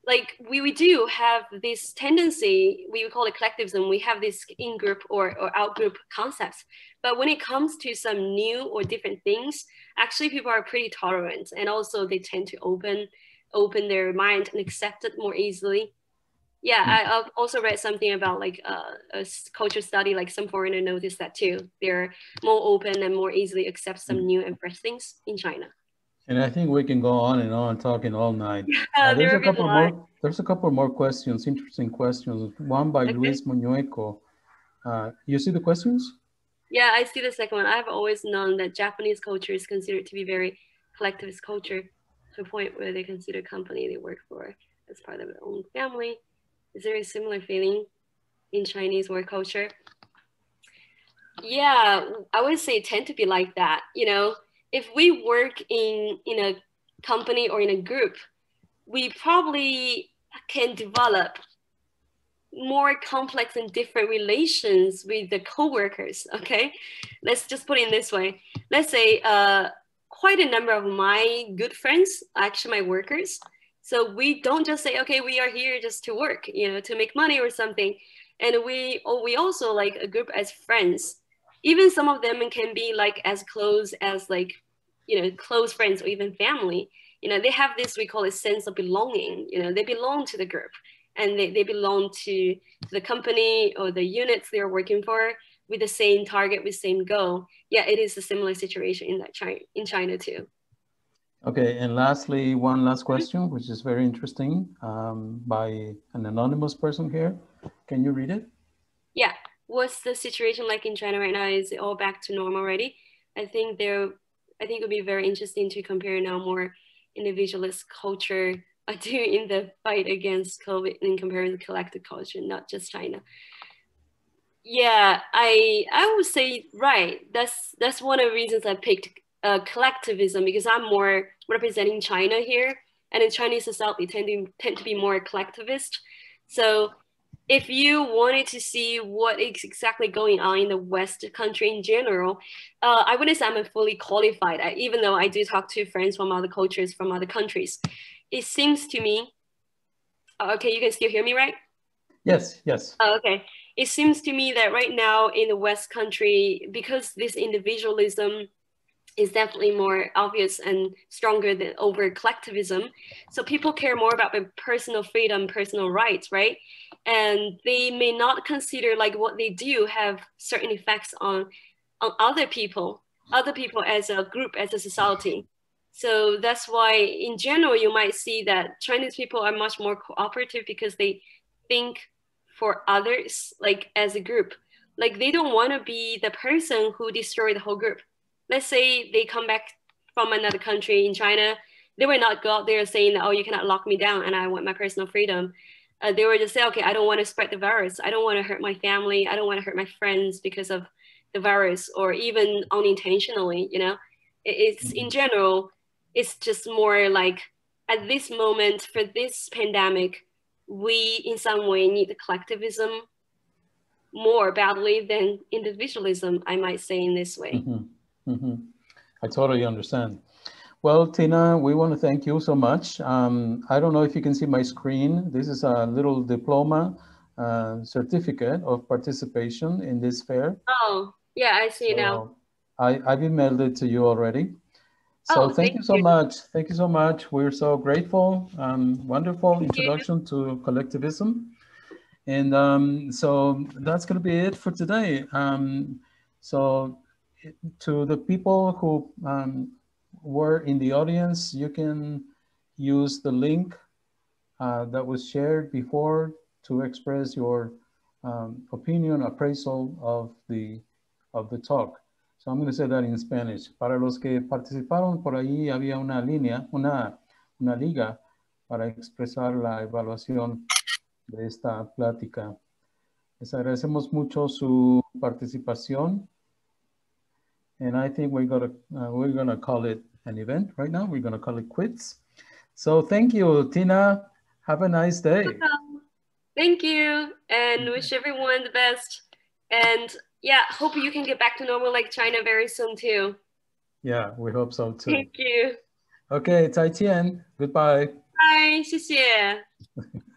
like we, we do have this tendency we call it collectivism we have this in-group or, or out-group concepts but when it comes to some new or different things actually people are pretty tolerant and also they tend to open open their mind and accept it more easily yeah, I, have also read something about like uh, a culture study, like some foreigner noticed that too. They're more open and more easily accept some mm. new and fresh things in China. And I think we can go on and on talking all night. Yeah, uh, there's a couple more. There's a couple more questions, interesting questions. One by okay. Luis Muñeco. Uh, you see the questions? Yeah, I see the second one. I've always known that Japanese culture is considered to be very collectivist culture to a point where they consider company they work for as part of their own family. Is there a similar feeling in Chinese work culture? Yeah, I would say tend to be like that. You know, if we work in in a company or in a group, we probably can develop more complex and different relations with the co-workers okay let's just put it in this way let's say uh, quite a number of my good friends actually my workers so we don't just say, okay, we are here just to work, you know, to make money or something. And we we also like a group as friends. Even some of them can be like as close as like, you know, close friends or even family. You know, they have this we call a sense of belonging. You know, they belong to the group and they, they belong to the company or the units they're working for with the same target, with same goal. Yeah, it is a similar situation in that China in China too. Okay, and lastly, one last question, which is very interesting um, by an anonymous person here. Can you read it? Yeah. What's the situation like in China right now? Is it all back to normal already? I think there, I think it would be very interesting to compare now more individualist culture in the fight against COVID in comparison the collective culture, not just China. Yeah, I I would say right. That's that's one of the reasons I picked uh, collectivism because I'm more representing China here, and in Chinese society tend to tend to be more collectivist. So if you wanted to see what is exactly going on in the West country in general, uh, I wouldn't say I'm a fully qualified, I, even though I do talk to friends from other cultures, from other countries. It seems to me, uh, okay, you can still hear me, right? Yes, yes. Oh, okay. It seems to me that right now in the West country, because this individualism is definitely more obvious and stronger than over collectivism. So people care more about their personal freedom, personal rights, right? And they may not consider like what they do have certain effects on on other people, other people as a group, as a society. So that's why in general you might see that Chinese people are much more cooperative because they think for others like as a group. Like they don't want to be the person who destroy the whole group let's say they come back from another country in China, they will not go out there saying, that, oh, you cannot lock me down and I want my personal freedom. Uh, they will just say, okay, I don't want to spread the virus. I don't want to hurt my family. I don't want to hurt my friends because of the virus or even unintentionally, you know, it's in mm-hmm. general, it's just more like at this moment for this pandemic, we in some way need the collectivism more badly than individualism, I might say in this way. Mm-hmm. Mm-hmm. I totally understand. Well, Tina, we want to thank you so much. Um, I don't know if you can see my screen. This is a little diploma uh, certificate of participation in this fair. Oh, yeah, I see so now. I, I've emailed it to you already. So oh, thank, thank, you so you. much. Thank you so much. We're so grateful. Um, wonderful thank introduction you. to collectivism. And um, so that's going to be it for today. Um, so to the people who um, were in the audience, you can use the link uh, that was shared before to express your um, opinion, appraisal of the, of the talk. So I'm going to say that in Spanish. Para los que participaron por ahí había una línea, una, una liga para expresar la evaluación de esta plática. Les agradecemos mucho su participación. And I think we're gonna uh, we're gonna call it an event right now. We're gonna call it quits. So thank you, Tina. Have a nice day. Thank you, and wish everyone the best. And yeah, hope you can get back to normal like China very soon too. Yeah, we hope so too. Thank you. Okay, 再见. Goodbye. Bye. 谢谢.